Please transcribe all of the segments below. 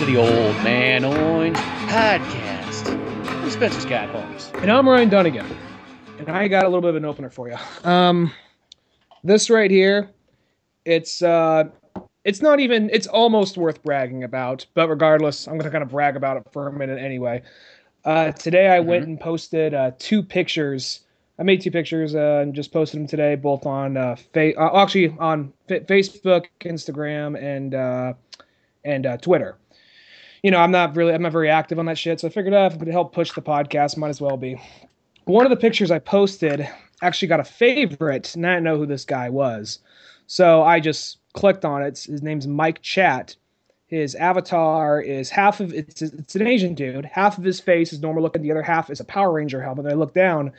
to the Old Man Orange Podcast. I'm Spencer Scott Holmes. And I'm Ryan Dunigan. And I got a little bit of an opener for you. Um, this right here, it's uh, it's not even. It's almost worth bragging about. But regardless, I'm gonna kind of brag about it for a minute anyway. Uh, today I went and posted uh, two pictures. I made two pictures uh, and just posted them today, both on uh, fa- uh, actually on F- Facebook, Instagram, and uh, and uh, Twitter. You know, I'm not really, I'm not very active on that shit, so I figured uh, if it could help push the podcast, might as well be. One of the pictures I posted actually got a favorite, and I didn't know who this guy was, so I just clicked on it. His name's Mike Chat. His avatar is half of it's it's an Asian dude. Half of his face is normal looking. The other half is a Power Ranger helmet. I look down.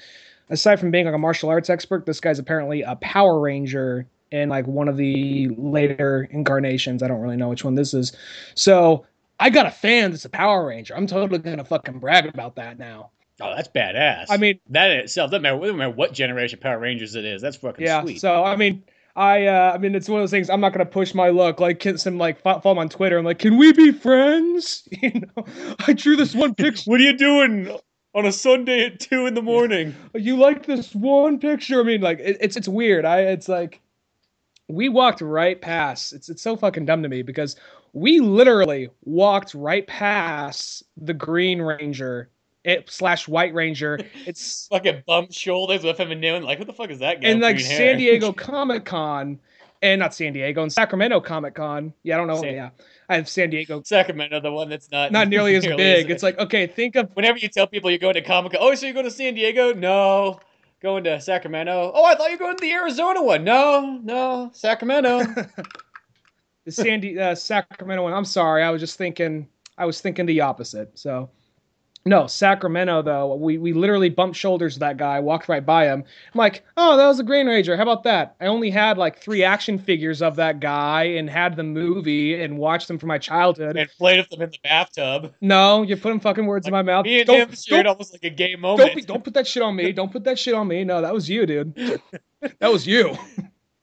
Aside from being like a martial arts expert, this guy's apparently a Power Ranger in like one of the later incarnations. I don't really know which one this is. So I got a fan that's a Power Ranger. I'm totally gonna fucking brag about that now. Oh, that's badass. I mean- that in itself doesn't matter, doesn't matter what generation Power Rangers it is. That's fucking Yeah. sweet. So I mean, I uh, I mean, it's one of those things. I'm not gonna push my luck. Like, can some like follow him on Twitter? I'm like, can we be friends? You know, I drew this one picture. what are you doing on a Sunday at two in the morning? you like this one picture? I mean, like, it, it's it's weird. I it's like we walked right past. It's it's so fucking dumb to me because we literally walked right past the Green Ranger. It, slash White Ranger. It's Fucking bump shoulders with him and doing like, what the fuck is that guy? with like hair? San Diego Comic Con, and not San Diego, and Sacramento Comic Con. Yeah, I don't know. San- yeah, I have San Diego. Sacramento, the one that's not Not nearly as big. It's like okay, think of whenever you tell people you're going to Comic Con, oh, so you're going to San Diego? No. Going to Sacramento? Oh, I thought you were going to the Arizona one. No, no, Sacramento. The San Di- uh, Sacramento one. I'm sorry, I was just thinking. I was thinking the opposite. So. No, Sacramento though. We we literally bumped shoulders with that guy, walked right by him. I'm like, oh, that was a Green Ranger. How about that? I only had like three action figures of that guy and had the movie and watched them from my childhood. and played with them in the bathtub. No, you're putting fucking words in my mouth. Me and Don't- him shared almost like a gay don't, moment. be, don't put that shit on me. Don't put that shit on me. No, that was you, dude. That was you.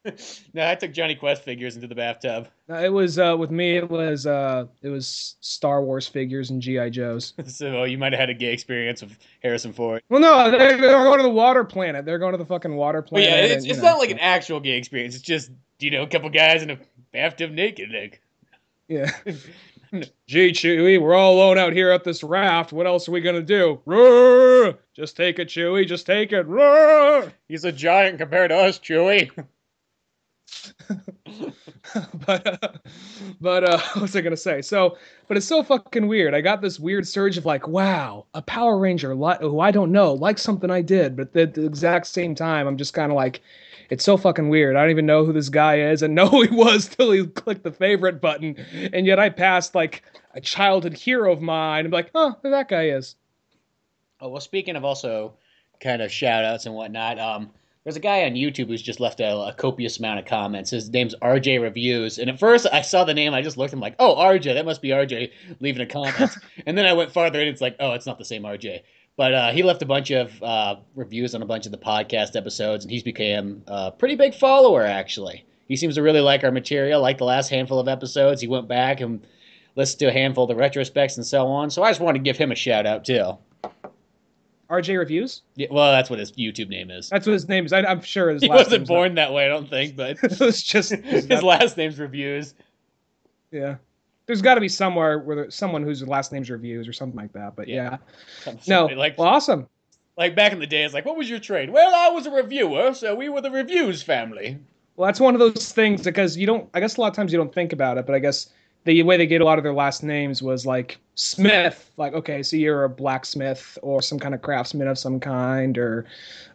no, I took Jonny Quest figures into the bathtub. No, It was uh, with me. It was uh, it was Star Wars figures and GI Joes. so you might have had a gay experience with Harrison Ford. Well, no, they're, they're going to the water planet. They're going to the fucking water planet. yeah, it's, and, it's know, not like an actual gay experience. It's just you know a couple guys in a bathtub naked. Like yeah. Gee, Chewie, we're all alone out here at this raft. What else are we gonna do? Roar! Just take it, Chewie. Just take it. Roar! he's a giant compared to us, Chewie. but uh, but uh, what was I gonna say? So, but it's so fucking weird. I got this weird surge of like, wow, a Power Ranger li- who I don't know likes something I did, but at the exact same time, I'm just kind of like, it's so fucking weird. I don't even know who this guy is, and know who he was till he clicked the favorite button, and yet I passed like a childhood hero of mine. be like, oh, who that guy is. Oh well, speaking of also kind of shout outs and whatnot, um, there's a guy on YouTube who's just left a, a copious amount of comments. His name's RJ Reviews, and at first I saw the name, I just looked, I'm like, oh RJ, that must be RJ leaving a comment. and then I went farther, and it's like, oh, it's not the same RJ. But uh, he left a bunch of uh, reviews on a bunch of the podcast episodes, and he's become a pretty big follower actually. He seems to really like our material, like the last handful of episodes. He went back and listened to a handful of the retrospects and so on. So I just wanted to give him a shout out too. RJ Reviews. Yeah, well, that's what his YouTube name is. That's what his name is. I, I'm sure his He last wasn't name's not- born that way, I don't think, but it was just his last name's Reviews. Yeah. There's got to be somewhere where there's someone whose last name's reviews or something like that. But Yeah. yeah, no. Like, well, awesome. like back in the day, it's like, what was your trade? Well, I was a reviewer, so we were the Reviews family. Well, that's one of those things because you don't. I guess a lot of times you don't think about it, but I guess the way they get a lot of their last names was like Smith. Like, okay, so you're a blacksmith or some kind of craftsman of some kind, or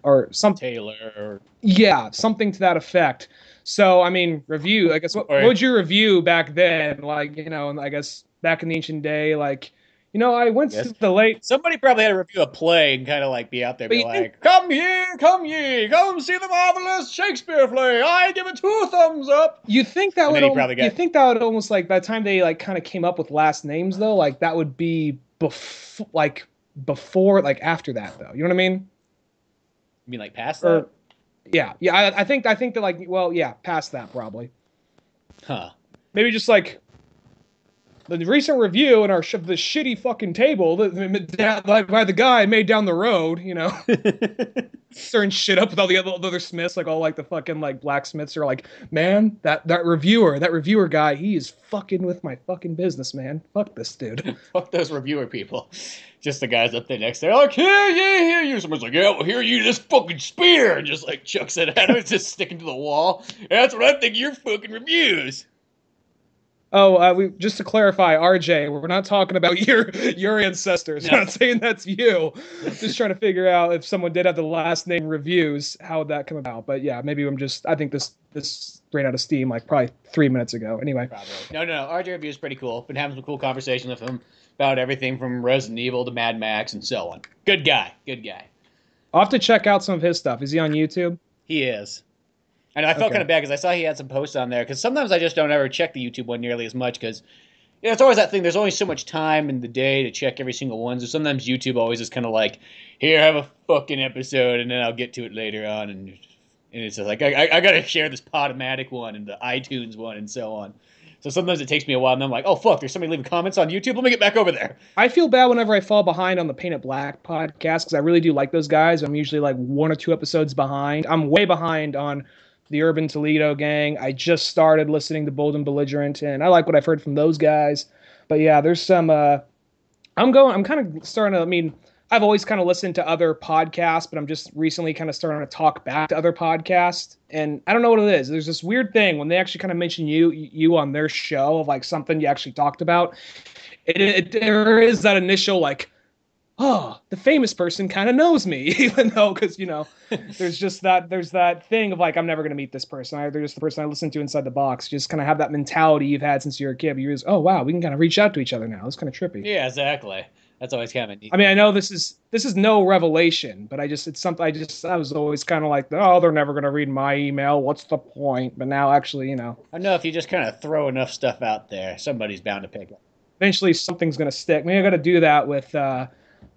or some tailor, or yeah, something to that effect. So, I mean, review. I guess what, Or- what would you review back then? Like, you know, I guess back in the ancient day, like, you know, I went Yes. to the late somebody probably had to review a play and kind of like be out there, But be like, come ye, come ye, come see the marvelous Shakespeare play. I give it two thumbs up. You think that And would al- got- you think that would almost like by the time they like kind of came up with last names though, like that would be before like before like after that though. You know what I mean? You mean like past Or that? yeah, yeah. I, I think I think that like well yeah, past that probably. Huh. Maybe just like the recent review in our sh- the shitty fucking table that like by the guy I made down the road, you know, stirring shit up with all the other, other Smiths, like all like the fucking like blacksmiths are like, man, that that reviewer, that reviewer guy, he is fucking with my fucking business, man. Fuck this dude. Fuck those reviewer people. Just the guys up there next to like, yeah, yeah, hear you. Someone's like, yeah, well, hear you this fucking spear, and just like chucks it at him. It's just sticking to the wall. That's what I think your fucking reviews. Oh, uh, we just to clarify, RJ, we're not talking about your your ancestors. No. We're not saying that's you. just trying to figure out if someone did have the last name reviews, how would that come about? But yeah, maybe I'm just. I think this this ran out of steam like probably three minutes ago. Anyway, Probably. No, no, no. RJ Review is pretty cool. Been having some cool conversations with him about everything from Resident Evil to Mad Max and so on. Good guy. Good guy. I'll have to check out some of his stuff. Is he on YouTube? He is. Know I felt Okay. kind of bad because I saw he had some posts on there because sometimes I just don't ever check the YouTube one nearly as much because you know, it's always that thing. There's only so much time in the day to check every single one. So sometimes YouTube always is kind of like, here, have a fucking episode, and then I'll get to it later on. And, and it's just like, I, I, I got to share this Podomatic one and the iTunes one and so on. So sometimes it takes me a while, and I'm like, oh, fuck, there's somebody leaving comments on YouTube. Let me get back over there. I feel bad whenever I fall behind on the Paint It Black podcast because I really do like those guys. I'm usually like one or two episodes behind. I'm way behind on the Urban Toledo gang. I just started listening to Bold and Belligerent, and I like what I've heard from those guys. But yeah, there's some. Uh, I'm going. I'm kind of starting to. I mean, I've always kind of listened to other podcasts, but I'm just recently kind of starting to talk back to other podcasts. And I don't know what it is. There's this weird thing when they actually kind of mention you you on their show of like something you actually talked about. It, it there is that initial like, oh, the famous person kind of knows me, even though because you know, there's just that there's that thing of like I'm never gonna meet this person. I, they're just the person I listen to inside the box. You just kind of have that mentality you've had since you were a kid. You're just, oh wow, we can kind of reach out to each other now. It's kind of trippy. Yeah, exactly. That's always kind of neat. I mean, I know this is this is no revelation, but I just it's something I just I was always kind of like, oh, they're never gonna read my email. What's the point? But now, actually, you know, I know if you just kind of throw enough stuff out there, somebody's bound to pick it. eventually something's gonna stick. Maybe I got to do that with uh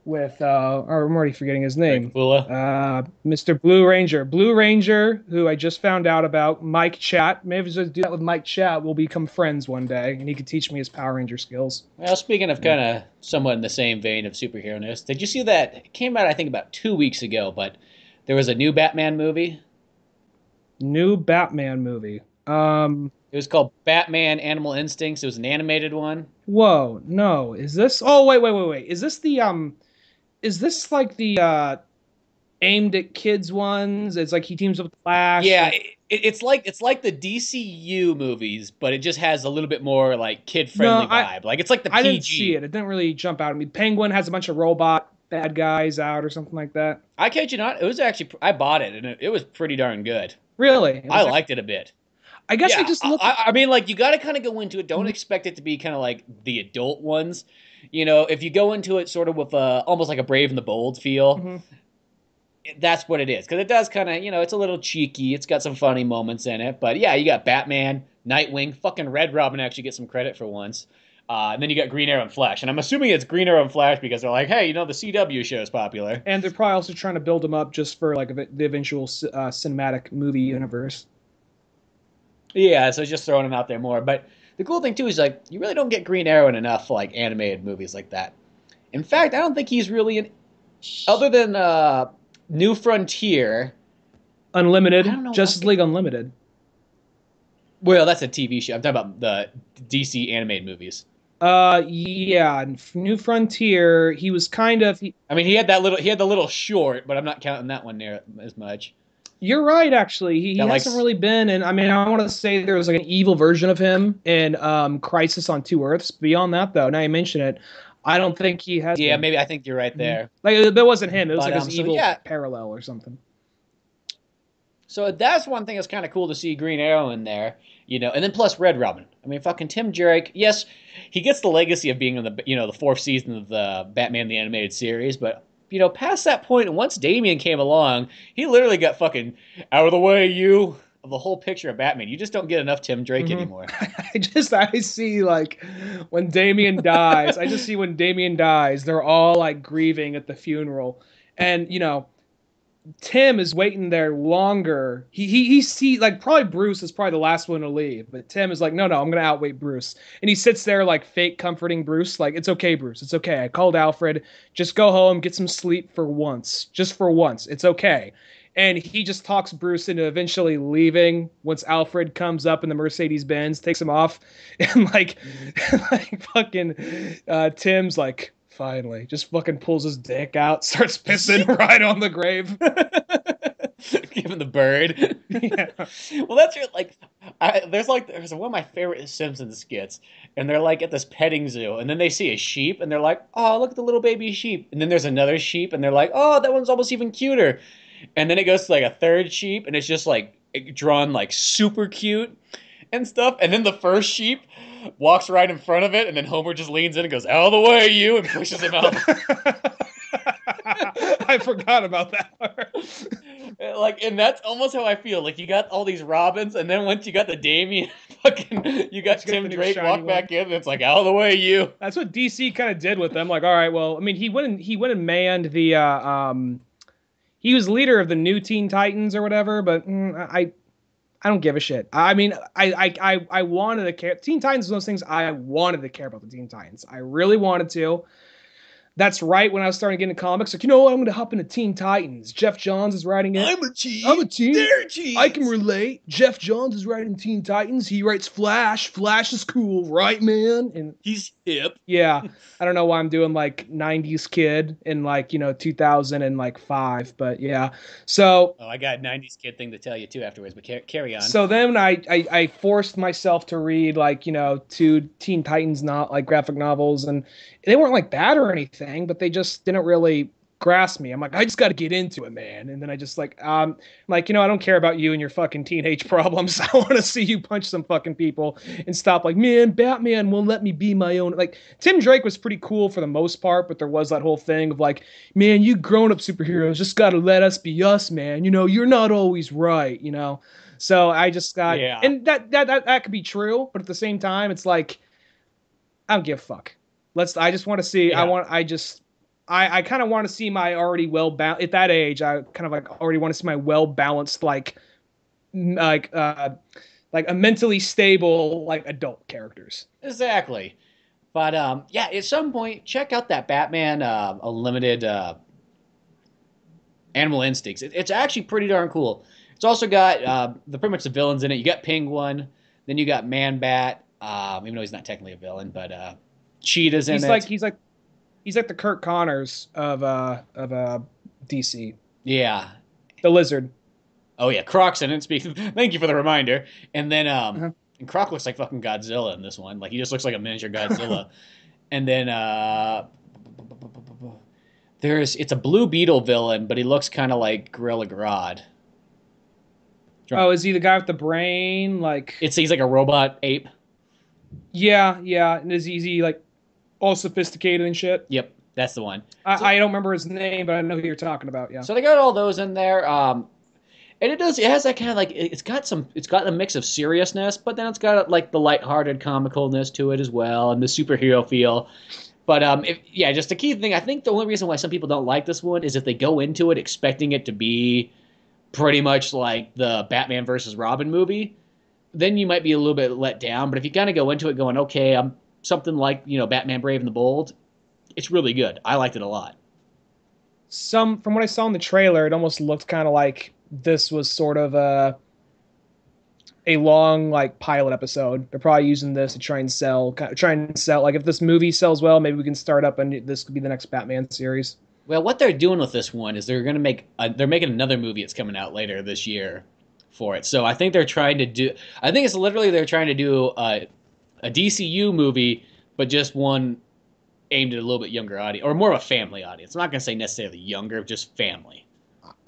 with uh, or I'm already forgetting his name. Uh, Mr. Blue Ranger, Blue Ranger, who I just found out about. Mike Chat. Maybe just do that with Mike Chat. We'll become friends one day, and he could teach me his Power Ranger skills. Well, speaking of kind of somewhat in the same vein of superhero news, did you see that? It came out, I think, about two weeks ago, but there was a new Batman movie. New Batman movie. Um, It was called Batman Animal Instincts. It was an animated one. Whoa, no. Is this Oh, wait, wait, wait, wait. Is this the um is this like the uh aimed at kids ones? It's like he teams up with Flash. Yeah, it, it's like it's like the DCU movies, but it just has a little bit more like kid friendly No, vibe. Like it's like the I PG. didn't see it. It didn't really jump out at me. Penguin has a bunch of robot bad guys out or something like that. I kid you not, it was actually I bought it and it, it was pretty darn good. Really? I liked it a bit. I guess yeah, I just looked I, I mean, like you got to kind of go into it. Don't expect it to be kind of like the adult ones. You know, if you go into it sort of with a almost like a Brave and the Bold feel, Mhm. that's what it is. Because it does kind of, you know, it's a little cheeky. It's got some funny moments in it. But yeah, you got Batman, Nightwing, fucking Red Robin actually get some credit for once. Uh, and then you got Green Arrow and Flash. And I'm assuming it's Green Arrow and Flash because they're like, hey, you know, the CW show is popular. and they're probably also trying to build them up just for like the eventual uh, cinematic movie universe. Yeah, so just throwing them out there more. But the cool thing too is like you really don't get Green Arrow in enough like animated movies like that. In fact, I don't think he's really in other than uh New Frontier. Unlimited, I don't know Justice League Unlimited. Well, that's a TV show. I'm talking about the DC animated movies. Uh, yeah, New Frontier. He was kind of. He, I mean, he had that little he had the little short, but I'm not counting that one near as much. You're right, actually. He, he hasn't really been, and I mean, I want to say there was like an evil version of him in um, Crisis on Two Earths. Beyond that, though, now you mention it, I don't think he has. Yeah, been. maybe I think you're right there. like that wasn't him. It was But, like um, his so, evil yeah. parallel or something. So that's one thing that's kind of cool to see Green Arrow in there, you know, and then plus Red Robin. I mean, fucking Tim Drake. Yes, he gets the legacy of being in the you know the fourth season of the Batman the animated series, but you know, past that point, and once Damian came along, he literally got fucking out of the way, you of the whole picture of Batman. You just don't get enough Tim Drake Mhm. anymore. I just I see like when Damian dies. I just see when Damian dies, they're all like grieving at the funeral, and you know, Tim is waiting there longer. He he he see like probably Bruce is probably the last one to leave, but Tim is like, no, no, I'm gonna outwait Bruce, and he sits there like fake comforting Bruce, like it's okay, Bruce, it's okay. I called Alfred. Just go home, get some sleep for once, just for once. It's okay. And he just talks Bruce into eventually leaving once Alfred comes up in the Mercedes Benz, takes him off, and like, like fucking uh, Tim's like, finally, just fucking pulls his dick out, starts pissing right on the grave. Giving the bird. yeah. Well, that's your, like, I, there's like there's one of my favorite Simpsons skits, and they're like at this petting zoo, and then they see a sheep, and they're like, "Oh, look at the little baby sheep," and then there's another sheep, and they're like, "Oh, that one's almost even cuter," and then it goes to like a third sheep, and it's just like drawn like super cute and stuff, and then the first sheep walks right in front of it, and then Homer just leans in and goes, "Out of the way, you!" and pushes him out. I forgot about that part. like, and that's almost how I feel. Like, you got all these Robins, and then once you got the Damian, fucking, you got Tim Drake walk one. back in, and it's like, out of the way, you. That's what DC kind of did with them. Like, all right, well, I mean, he went and he went and manned the uh, um, he was leader of the new Teen Titans or whatever, but mm, I I don't give a shit. I mean, I I I, I wanted to care. Teen Titans is one of those things I wanted to care about the Teen Titans. I really wanted to. That's right when I was starting to get into comics. Like, you know what? I'm going to hop into Teen Titans. Geoff Johns is writing it. I'm a cheat. I'm a teen. They're cheats. I can relate. Geoff Johns is writing Teen Titans. He writes Flash. Flash is cool, right, man? And He's hip. yeah, I don't know why I'm doing like '90s kid in like you know 2000 and like five, but yeah. So Oh, I got a '90s kid thing to tell you too afterwards, but car- carry on. so then I, I I forced myself to read like you know two Teen Titans not like graphic novels, and they weren't like bad or anything, but they just didn't really grasp me. I'm like, I just got to get into it, man. And then I just like, um, like you know, I don't care about you and your fucking teenage problems. I want to see you punch some fucking people and stop. Like, man, Batman won't let me be my own. Like Tim Drake was pretty cool for the most part, but there was that whole thing of like, man, you grown up superheroes just got to let us be us, man. You know, you're not always right. You know. So I just got, Yeah. and that, that that that could be true, but at the same time, it's like, I don't give a fuck. Let's. I just want to see. I want. I just. I I kind of want to see my already well balanced at that age. I kind of like already want to see my well balanced like, like uh, like a mentally stable like adult characters. Exactly. But um, yeah, at some point, check out that Batman uh, Unlimited uh, Animal Instincts. It, it's actually pretty darn cool. It's also got uh, the pretty much the villains in it. You got Penguin, then you got Man Bat. Um, even though he's not technically a villain, but uh, Cheetah's in He's it. like he's like he's like the Curt Connors of uh of uh DC. yeah. The lizard. Oh yeah, Croc's in it. Speaking. Thank you for the reminder. And then um, Uh-huh. and Croc looks like fucking Godzilla in this one. Like he just looks like a miniature Godzilla. and then uh, there's it's a Blue Beetle villain, but he looks kind of like Gorilla Grodd. Oh, is he the guy with the brain? Like It's he's like a robot ape. yeah, yeah. And is he, is he like all sophisticated and shit? Yep, that's the one. I, So- I don't remember his name, but I know who you're talking about. Yeah. So they got all those in there. Um, and it does. It has that kind of like it- it's got some. It's got a mix of seriousness, but then it's got like the lighthearted comicalness to it as well, and the superhero feel. But um, if, yeah, just the key thing. I think the only reason why some people don't like this one is if they go into it expecting it to be pretty much like the Batman versus Robin movie, then you might be a little bit let down. But if you kind of go into it going, okay, I'm something like you know Batman Brave and the Bold, it's really good. I liked it a lot. Some from what I saw in the trailer, it almost looked kind of like this was sort of a a long like pilot episode. They're probably using this to try and sell, try and sell. Like if this movie sells well, maybe we can start up and this could be the next Batman series. Well, what they're doing with this one is they're going to make a, they're making another movie that's coming out later this year for it. So I think they're trying to do I think it's literally they're trying to do a, a DCU movie but just one aimed at a little bit younger audience or more of a family audience. I'm not going to say necessarily younger, just family.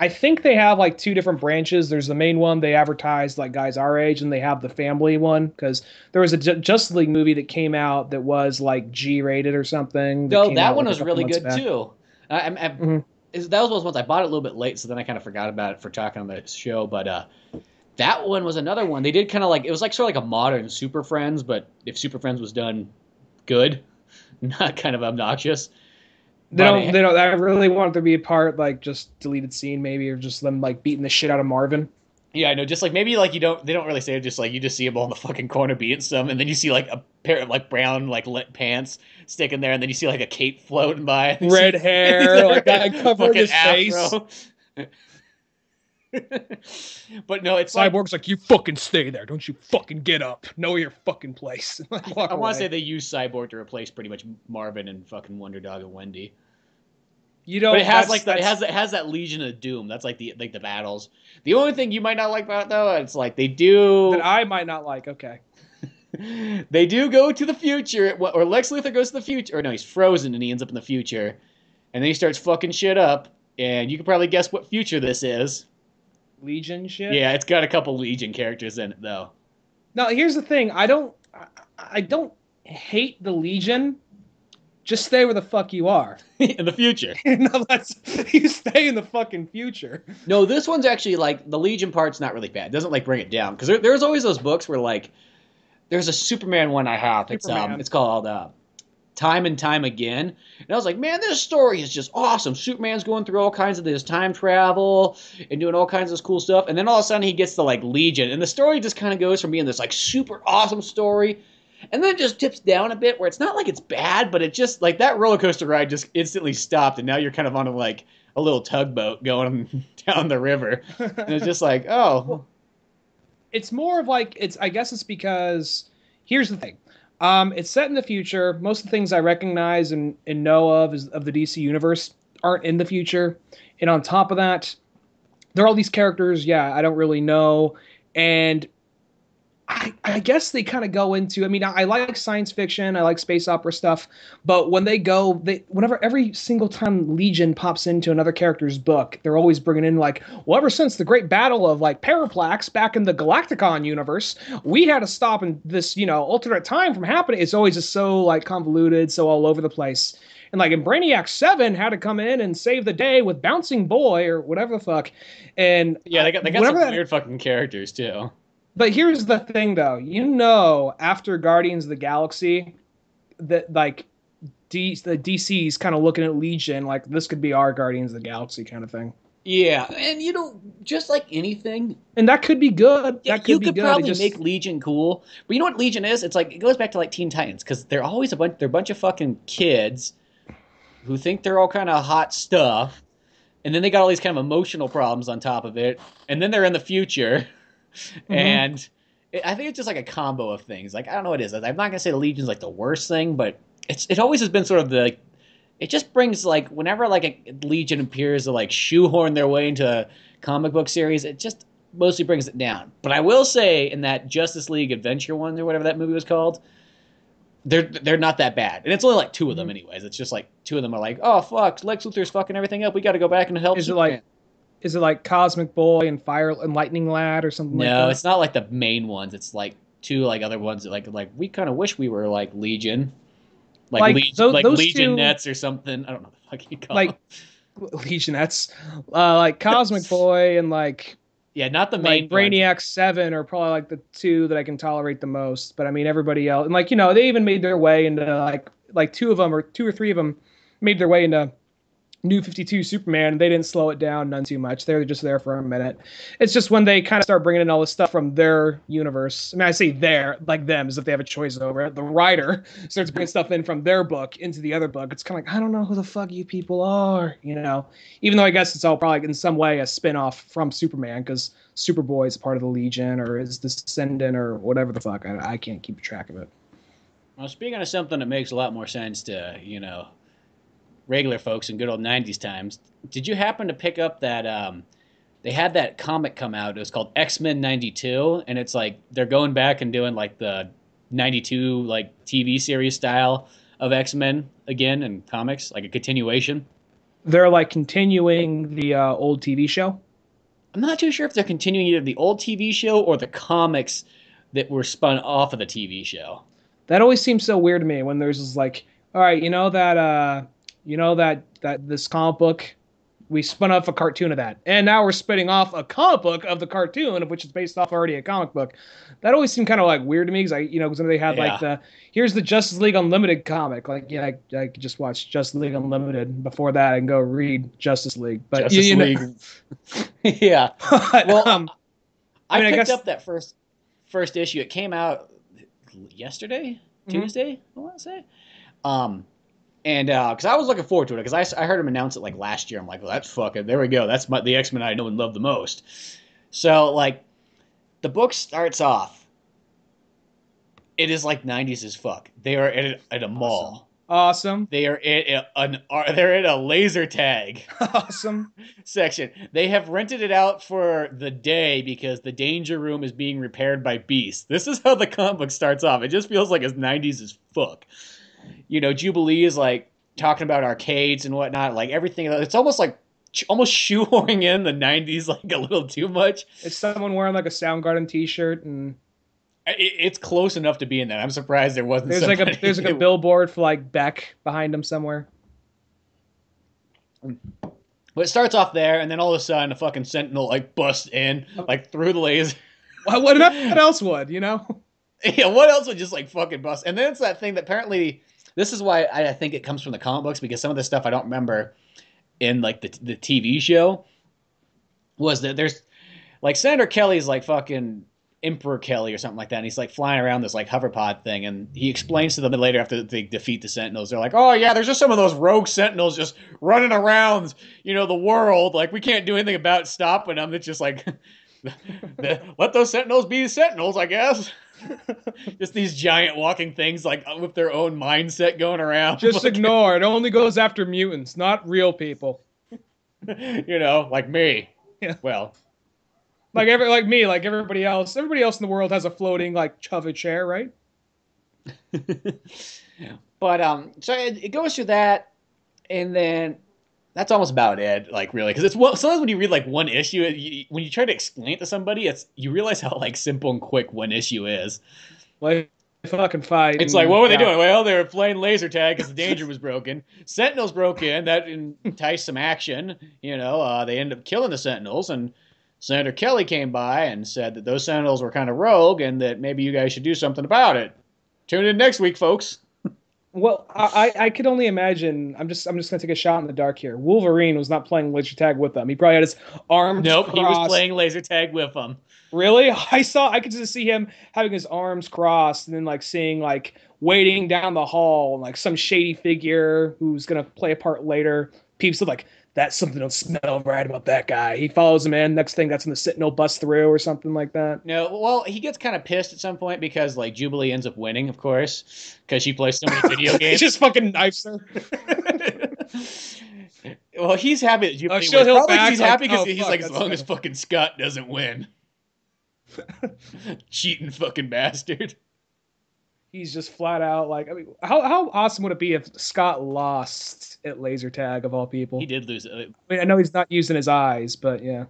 I think they have like two different branches. There's the main one they advertised like guys our age, and they have the family one because there was a Ju- Justice League movie that came out that was like G rated or something. No, that out, one like, was really good back. too. I, I, Mhm. that was one of those ones I bought it a little bit late, so then I kind of forgot about it for talking on the show. But uh, that one was another one. They did kind of like it was like sort of like a modern Super Friends, but if Super Friends was done good, not kind of obnoxious. They don't. it- They don't. I really want there to be a part like just deleted scene, maybe, or just them like beating the shit out of Marvin. Yeah, I know. Just like maybe like you don't, they don't really say it. Just like you just see him on the fucking corner beating some, and then you see like a pair of like brown like lit pants sticking there, and then you see like a cape floating by. Red hair, like that, covering fucking his face. but no, it's like Cyborg's like, you fucking stay there. Don't you fucking get up. Know your fucking place. Like, I want to say they use Cyborg to replace pretty much Marvin and fucking Wonder Dog and Wendy. you don't. But it has like the, it has it has that Legion of Doom. That's like the like the battles. The only thing you might not like about it though, it's like they do that I might not like. Okay. they do go to the future, or Lex Luthor goes to the future, or no, he's frozen and he ends up in the future, and then he starts fucking shit up. And you can probably guess what future this is. Legion shit. Yeah, it's got a couple Legion characters in it though. Now here's the thing. I don't. I, I don't hate the Legion. Just stay where the fuck you are. in the future. no, that's you stay in the fucking future. No, this one's actually like the Legion part's not really bad. It doesn't like bring it down because there, there's always those books where like there's a Superman one I have. It's um it's called uh, Time and Time Again, and I was like, man, this story is just awesome. Superman's going through all kinds of this time travel and doing all kinds of this cool stuff, and then all of a sudden he gets to like Legion, and the story just kind of goes from being this like super awesome story. And then it just tips down a bit where it's not like it's bad, but it just like that roller coaster ride just instantly stopped, and now you're kind of on a like a little tugboat going down the river. And it's just like, oh, it's more of like it's i guess it's because here's the thing um it's set in the future. Most of the things i recognize and, and know of is of the dc universe aren't in the future. And on top of that there are all these characters yeah i don't really know. And I, I guess they kind of go into. I mean, I, I like science fiction, I like space opera stuff, but when they go, they whenever every single time Legion pops into another character's book, they're always bringing in like, well, ever since the great battle of like Paraplax back in the Galacticon universe, we had to stop in this you know alternate time from happening. It's always just so like convoluted, so all over the place. And like in Brainiac Seven had to come in and save the day with Bouncing Boy or whatever the fuck. And yeah, they got they got some that- weird fucking characters too. But here's the thing, though. You know, after Guardians of the Galaxy, that like D, the DC's kind of looking at Legion like this could be our Guardians of the Galaxy kind of thing, Yeah, and you know, just like anything, and that could be good. yeah, that could you be could good. Probably just- make Legion cool. But you know what Legion is? It's like it goes back to like Teen Titans because they're always a bunch. They're a bunch of fucking kids who think they're all kind of hot stuff, and then they got all these kind of emotional problems on top of it, and then they're in the future, Mm-hmm. and it, I think it's just like a combo of things. Like I don't know what it is. I'm not gonna say the Legion's like the worst thing, but it's it always has been sort of the like, it just brings like whenever like a Legion appears to like shoehorn their way into a comic book series, it just mostly brings it down. But I will say in that Justice League Adventure one or whatever that movie was called, they're they're not that bad, and it's only like two of them Mhm. anyways. It's just like two of them are like, oh fuck, Lex Luthor's fucking everything up. We got to go back and help. Is it like- Superman." Is it like Cosmic Boy and Fire and Lightning Lad or something like No, that? it's not like the main ones. It's like two like other ones that like like we kind of wish we were like Legion, like Like, Legion, tho- like those Legion two- Nets or something. I don't know the fuck you call Like, them. Legionettes, uh, like Cosmic Boy and like Yeah, not the main like ones. Brainiac Seven are probably like the two that I can tolerate the most. But I mean, everybody else, and like you know, they even made their way into like like two of them or two or three of them made their way into New Fifty Two Superman. They didn't slow it down none too much. They were just there for a minute. It's just when they kind of start bringing in all this stuff from their universe. I mean, I say their like them as if they have a choice over it. The writer starts bringing stuff in from their book into the other book. It's kind of like I don't know who the fuck you people are, you know. Even though I guess it's all probably in some way a spin-off from Superman because Superboy is part of the Legion or is descendant or whatever the fuck. I, I can't keep track of it. Well, speaking of something that makes a lot more sense to you know regular folks in good old '90s times, did you happen to pick up that? Um, they had that comic come out. It was called X Men '92, and it's like they're going back and doing like the '92 like TV series style of X Men again in comics, like a continuation. They're like continuing the uh, old TV show. I'm not too sure if they're continuing either the old TV show or the comics that were spun off of the TV show. That always seems so weird to me when there's this like, all right, you know that uh, you know that that this comic book we spun off a cartoon of that, and now we're spinning off a comic book of the cartoon, of which is based off already a comic book. That always seemed kind of like weird to me because I, you know, because they had Yeah. like the here's the Justice League Unlimited comic. Like, yeah, I, I could just watch Justice League Unlimited. Before that, and go read Justice League. But Justice you, you know- League. yeah. but, Well, um, I, I mean, I picked guess- up that first first issue. It came out yesterday, Mhm. Tuesday. I want to say. Um, and uh, because I was looking forward to it because I heard him announce it like last year. I'm like, well, that's fucking there we go. That's my, the X Men I know and love the most. So like, the book starts off. It is like 90s as fuck. They are at a, at a mall. awesome, They are at a, an are they're at a laser tag awesome. section. They have rented it out for the day because the danger room is being repaired by Beast. This is how the comic book starts off. It just feels like it's 90s as fuck. You know, Jubilee is like talking about arcades and whatnot, like everything. It's almost like almost shoehorning in the 90s like a little too much. It's someone wearing like a Soundgarden T-shirt, and It, it's close enough to be in that. I'm surprised there wasn't. there's like a there's like a billboard for like Beck behind him somewhere. But it starts off there, and then all of a sudden, a fucking sentinel like busts in, like through the laser. What, what, what else would you know? Yeah, what else would just like fucking bust? And then it's that thing that apparently this is why I think it comes from the comic books because some of the stuff I don't remember in like the the TV show was that there's like Senator Kelly's like fucking Emperor Kelly or something like that, and he's like flying around this like hoverpod thing, and he explains to them later after they defeat the Sentinels, they're like, "Oh yeah, there's just some of those rogue Sentinels just running around, you know, the world. Like we can't do anything about stopping them. It's just like." let those sentinels be sentinels, I guess. Just these giant walking things, like with their own mindset going around. Just ignore it. Only goes after mutants, not real people. you know, like me. Yeah. Well, Like every like me, like everybody else. Everybody else in the world has a floating like chubby chair, right? yeah. but um, so it, it goes through that, and then that's almost about it. Like really, because it's well, sometimes when you read like one issue, you, when you try to explain it to somebody, it's you realize how like simple and quick one issue is. Like fucking fight. It's like, what were they doing? Well, they were playing laser tag because the danger was broken. Sentinels broke in. That enticed some action. You know, uh, they ended up killing the Sentinels, and Senator Kelly came by and said that those Sentinels were kind of rogue and that maybe you guys should do something about it. Tune in next week, folks. Well, I, I could only imagine. I'm just I'm just gonna take a shot in the dark here. Wolverine was not playing laser tag with them. He probably had his arms. Nope, he was playing laser tag with them. Really? I saw. I could just see him having his arms crossed, and then like seeing like waiting down the hall, and like some shady figure who's gonna play a part later. Peeps like, "That's something don't smell right about that guy." He follows him in. Next thing, that's when the Sentinel busts through or something like that. No, well, he gets kind of pissed at some point because like Jubilee ends up winning, of course, because she plays so many video he games. just fucking knifes her. well, he's happy that Jubilee Oh, she'll wins. heal back, oh, he's like, happy because oh, he's fuck, like, as that's long as fucking Scott doesn't win. Cheating fucking bastard. He's just flat out like, I mean, how how awesome would it be if Scott lost at laser tag of all people? He did lose. I, mean, I know he's not using his eyes, but yeah.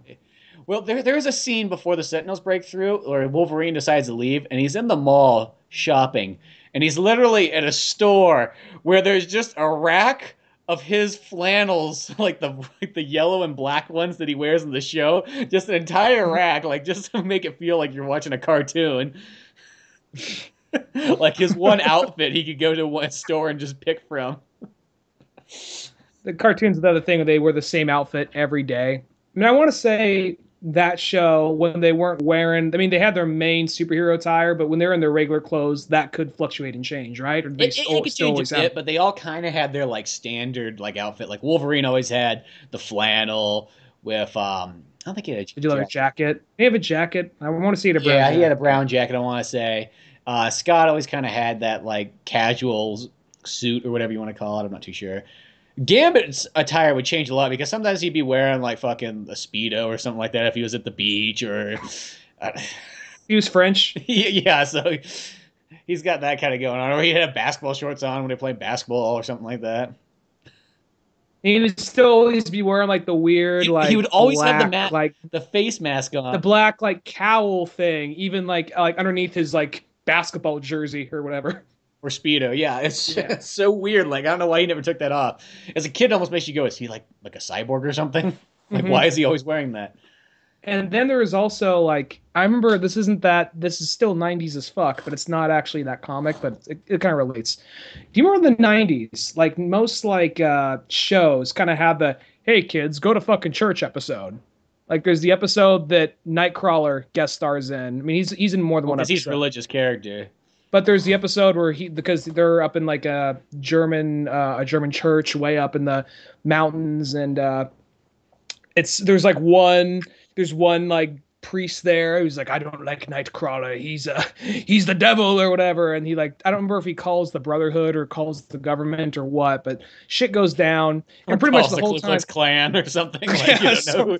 Well, there there is a scene before the Sentinels break through, where Wolverine decides to leave, and he's in the mall shopping, and he's literally at a store where there's just a rack of his flannels, like the like the yellow and black ones that he wears in the show, just an entire rack, like just to make it feel like you're watching a cartoon. like his one outfit, he could go to one store and just pick from. the cartoons the other thing they wear the same outfit every day i mean i want to say that show when they weren't wearing i mean they had their main superhero attire but when they're in their regular clothes that could fluctuate and change right or they It, still, it could still change a bit, but they all kind of had their like standard like outfit. Like Wolverine always had the flannel with um. I don't think he had a did you have a jacket. jacket they have a jacket i want to see it a brown Yeah, he had a brown jacket. I want to say. Uh, Scott always kind of had that like casual suit or whatever you want to call it. I'm not too sure. Gambit's attire would change a lot because sometimes he'd be wearing like fucking a speedo or something like that if he was at the beach or. He was french yeah, so he's got that kind of going on. Or he had basketball shorts on when they played basketball or something like that. he would still always be wearing like the weird He- he would always have the black, ma- like The face mask on. the black like cowl thing even like like underneath his like basketball jersey or whatever or speedo. Yeah, it's, Yeah. it's so weird. Like I don't know why he never took that off. As a kid, it almost makes you go, "Is he like like a cyborg or something? like Mhm. why is he always wearing that?" And then there is also like I remember this isn't that this is still 90s as fuck, but it's not actually that comic, but it, it kind of relates. Do you remember the 90s? Like most like uh shows kind of have the hey kids go to fucking church episode. Like there's the episode that Nightcrawler guest stars in. I mean he's he's in more than one Because he's a religious character. But there's the episode where he because they're up in like a German uh, a German church way up in the mountains and uh it's there's like one there's one like priest there who's like I don't like Nightcrawler he's uh he's the devil or whatever and he like I don't remember if he calls the brotherhood or calls the government or what but shit goes down and pretty much Calls the whole Ku time Klan or something. Like, Yeah, know. so-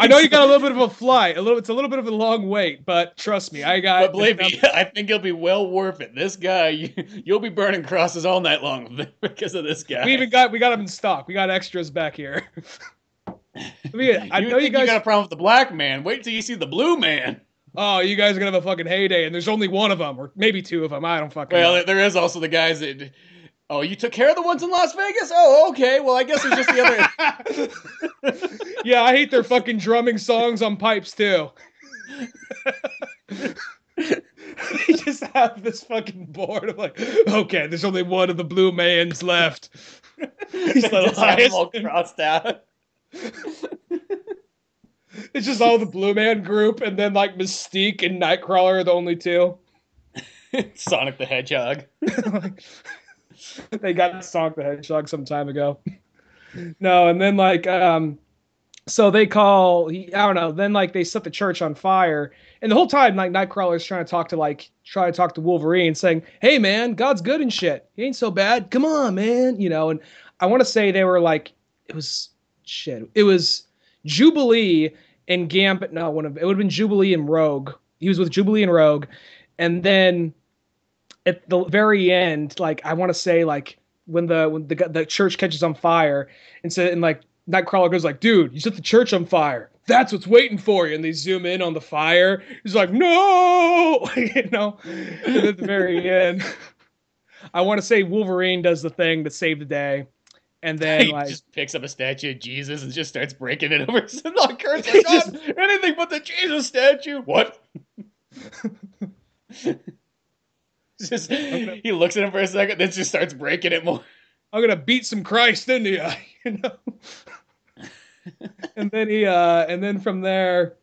I know you got a little bit of a flight a little it's a little bit of a long wait but trust me I got But believe me, I think it'll be well worth it. This guy, you, you'll be burning crosses all night long because of this guy. We even got we got them in stock. We got extras back here. I mean, I you know you guys. you got a problem with the black man. Wait till you see the blue man. oh, you guys are gonna have a fucking heyday, and there's only one of them, or maybe two of them. I don't fucking. Well, know. there is also the guys that. Oh, you took care of the ones in Las Vegas? Oh, okay. Well, I guess it's just the other. yeah, I hate their fucking drumming songs on pipes too. they just have this fucking board of like, okay, there's only one of the blue mans left. He's the just all crossed out. It's just all the blue man group, and then like Mystique and Nightcrawler are the only two. Sonic the Hedgehog. they got Sonic the Hedgehog some time ago. No, and then like um so they call I don't know, then like they set the church on fire. And the whole time like Nightcrawler's trying to talk to like try to talk to Wolverine saying, "Hey man, God's good and shit. He ain't so bad. Come on, man." You know, and I want to say they were like it was shit. It was Jubilee and Gambit. No, one of it would have been Jubilee and Rogue. He was with Jubilee and Rogue, and then at the very end, like I want to say, like when the when the the church catches on fire, and so and like Nightcrawler goes like, "Dude, you set the church on fire. That's what's waiting for you." And they zoom in on the fire. He's like, "No," you know. And at the very end, I want to say Wolverine does the thing to save the day, and then he like just picks up a statue of Jesus and just starts breaking it over. So not Kurt's like, Just- anything but the Jesus statue. What? just he looks at him for a second, then just starts breaking it more. I'm gonna beat some Christ into you, you know. and then he, uh, and then from there,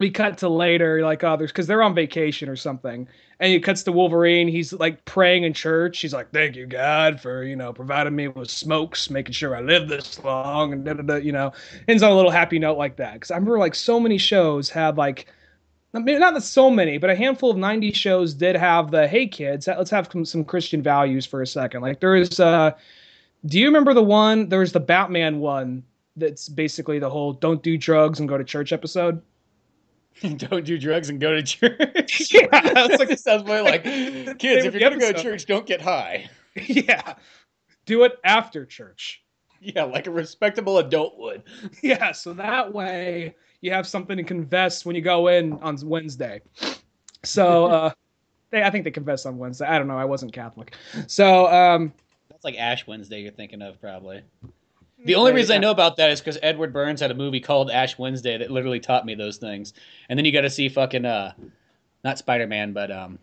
we cut to later, like others, because they're on vacation or something. And he cuts to Wolverine. He's like praying in church. He's like, "Thank you, God, for you know providing me with smokes, making sure I live this long." And da, da, da, you know, ends on a little happy note like that. Because I remember like so many shows had like I mean, not so many, but a handful of 90s shows did have the hey kids, let's have some, some Christian values for a second. Like there is uh do you remember the one there was the Batman one that's basically the whole don't do drugs and go to church episode? don't do drugs and go to church. Yeah, it's like- sounds more like kids. If you're gonna go to church, don't get high. yeah. Do it after church. Yeah, like a respectable adult would. Yeah, so that way you have something to confess when you go in on Wednesday. So uh they, I think they confess on Wednesday. I don't know. I wasn't Catholic. So um That's like Ash Wednesday. You're thinking of probably. The only reason I know about that is because Edward Burns had a movie called Ash Wednesday that literally taught me those things. And then you got to see fucking uh, not Spider Man, but um,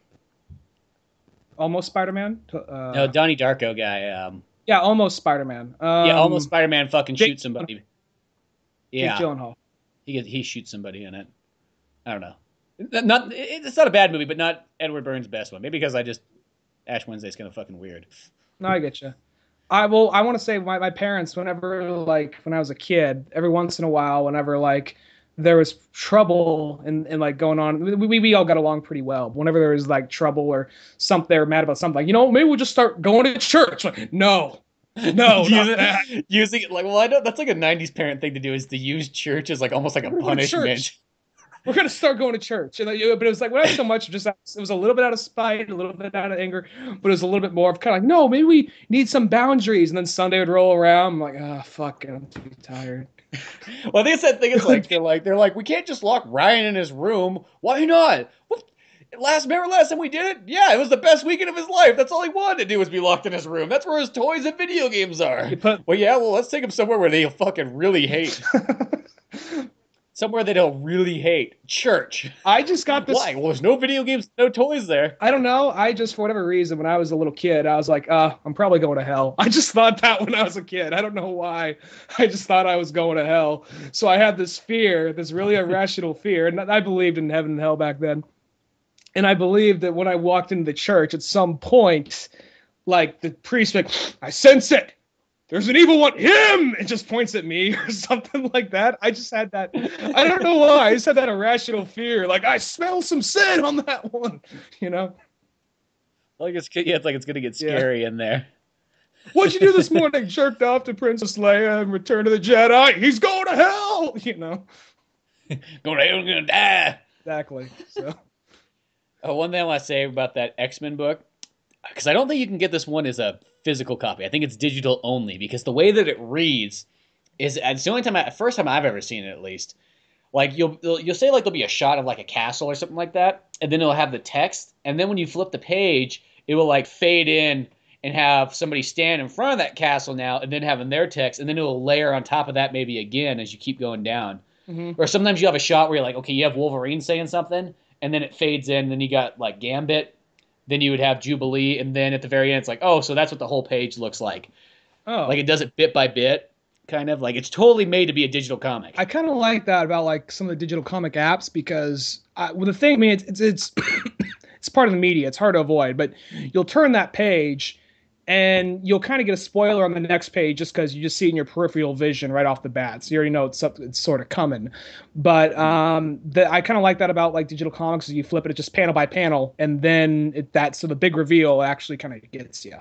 almost Spider-Man. Uh, no Donnie Darko guy. Um, Yeah, almost Spider-Man. Um, yeah, almost Spider Man fucking Jake- shoots somebody. Jake Yeah, Gyllenhaal. he gets- he shoots somebody in it. I don't know. Not it's not a bad movie, but not Edward Burns' best one. Maybe because I just Ash Wednesday's kind of fucking weird. No, I get you. I will. I want to say my, my parents, whenever like when I was a kid, every once in a while, whenever like there was trouble and, and like going on, we, we, we all got along pretty well. But whenever there was like trouble or something, they were mad about something, like you know, maybe we'll just start going to church. Like, no, no, using, using it like well, I know that's like a '90s parent thing to do is to use church as like almost like a We're going to punishment. church. We're gonna start going to church, and but it was like not so much just it was a little bit out of spite, a little bit out of anger, but it was a little bit more of kind of like no, maybe we need some boundaries. And then Sunday would roll around, I'm like, ah, fuck, it, I'm too tired. Well, I think it's that thing. It's like they're like they're like we can't just lock Ryan in his room. Why not? Well, Last remember last time we did it? Yeah, it was the best weekend of his life. That's all he wanted to do was be locked in his room. That's where his toys and video games are. Put Well, yeah, well, let's take him somewhere where they fucking really hate. somewhere they don't really hate. Church. I just got this. Why? Well, there's no video games, no toys there. I don't know. I just, for whatever reason, when I was a little kid, I was like, uh, I'm probably going to hell. I just thought that when I was a kid. I don't know why. I just thought I was going to hell. So I had this fear, this really irrational fear. And I believed in heaven and hell back then. And I believed that when I walked into the church at some point, like the priest, like, I sense it. There's an evil one, him, and just points at me or something like that. I just had that. I don't know why. I just had that irrational fear. Like I smell some sin on that one, you know. Like it's yeah, it's like it's gonna get Yeah. scary in there. What'd you do this morning? Jerked off to Princess Leia and Return of the Jedi. He's going to hell. You know Going to hell, gonna die. exactly. So Uh, one thing I want to say about that X Men book, because I don't think you can get this one as a physical copy. I think it's digital only because the way that it reads is it's the only time, I, first time I've ever seen it at least. Like you'll you'll say like there'll be a shot of like a castle or something like that, and then it'll have the text, and then when you flip the page, it will like fade in and have somebody stand in front of that castle now, and then having their text, and then it will layer on top of that maybe again as you keep going down. Mhm. Or sometimes you have a shot where you're like, okay, you have Wolverine saying something, and then it fades in, and then you got like Gambit, then you would have Jubilee, and then at the very end, it's like, oh, so that's what the whole page looks like. oh, Like it does it bit by bit, kind of like it's totally made to be a digital comic. I kind of like that about like some of the digital comic apps because I, well, the thing, I mean, it's it's it's, it's part of the media. It's hard to avoid, but mm. you'll turn that page. And you'll kind of get a spoiler on the next page just because you just see it in your peripheral vision right off the bat. So you already know it's something it's sort of coming. But um, the, I kind of like that about like digital comics is you flip it it's just panel by panel, and then it, that so the big reveal actually kind of gets you.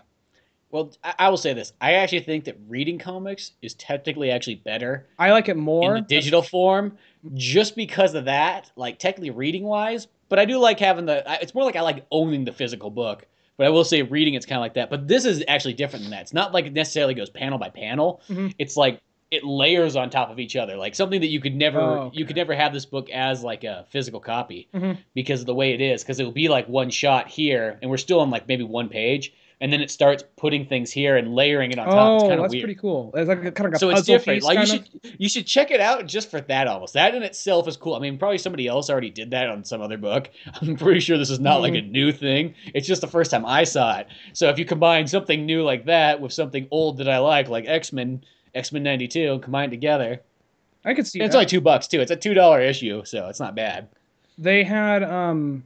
well, I, I will say this: I actually think that reading comics is technically actually better I like it more. in the digital form, just because of that. Like technically reading wise, but I do like having the. It's more like I like owning the physical book. But I will say reading it's kind of like that. But this is actually different than that. It's not like it necessarily goes panel by panel. Mhm. It's like it layers on top of each other, like something that you could never Oh, okay. you could never have this book as like a physical copy Mhm. because of the way it is. Because it will be like one shot here, and we're still on like maybe one page, and then it starts putting things here and layering it on top. it's Oh, kind of that's weird. pretty cool. It's like a, kind of like a So it's different. Like you of. should you should check it out just for that almost. That in itself is cool. I mean, probably somebody else already did that on some other book. I'm pretty sure this is not like a Mm-hmm. new thing. It's just the first time I saw it. So if you combine something new like that with something old that I like, like X Men, X Men '92, and combine together, I could see it's that. only two bucks too. It's a two dollar issue, so it's not bad. they had um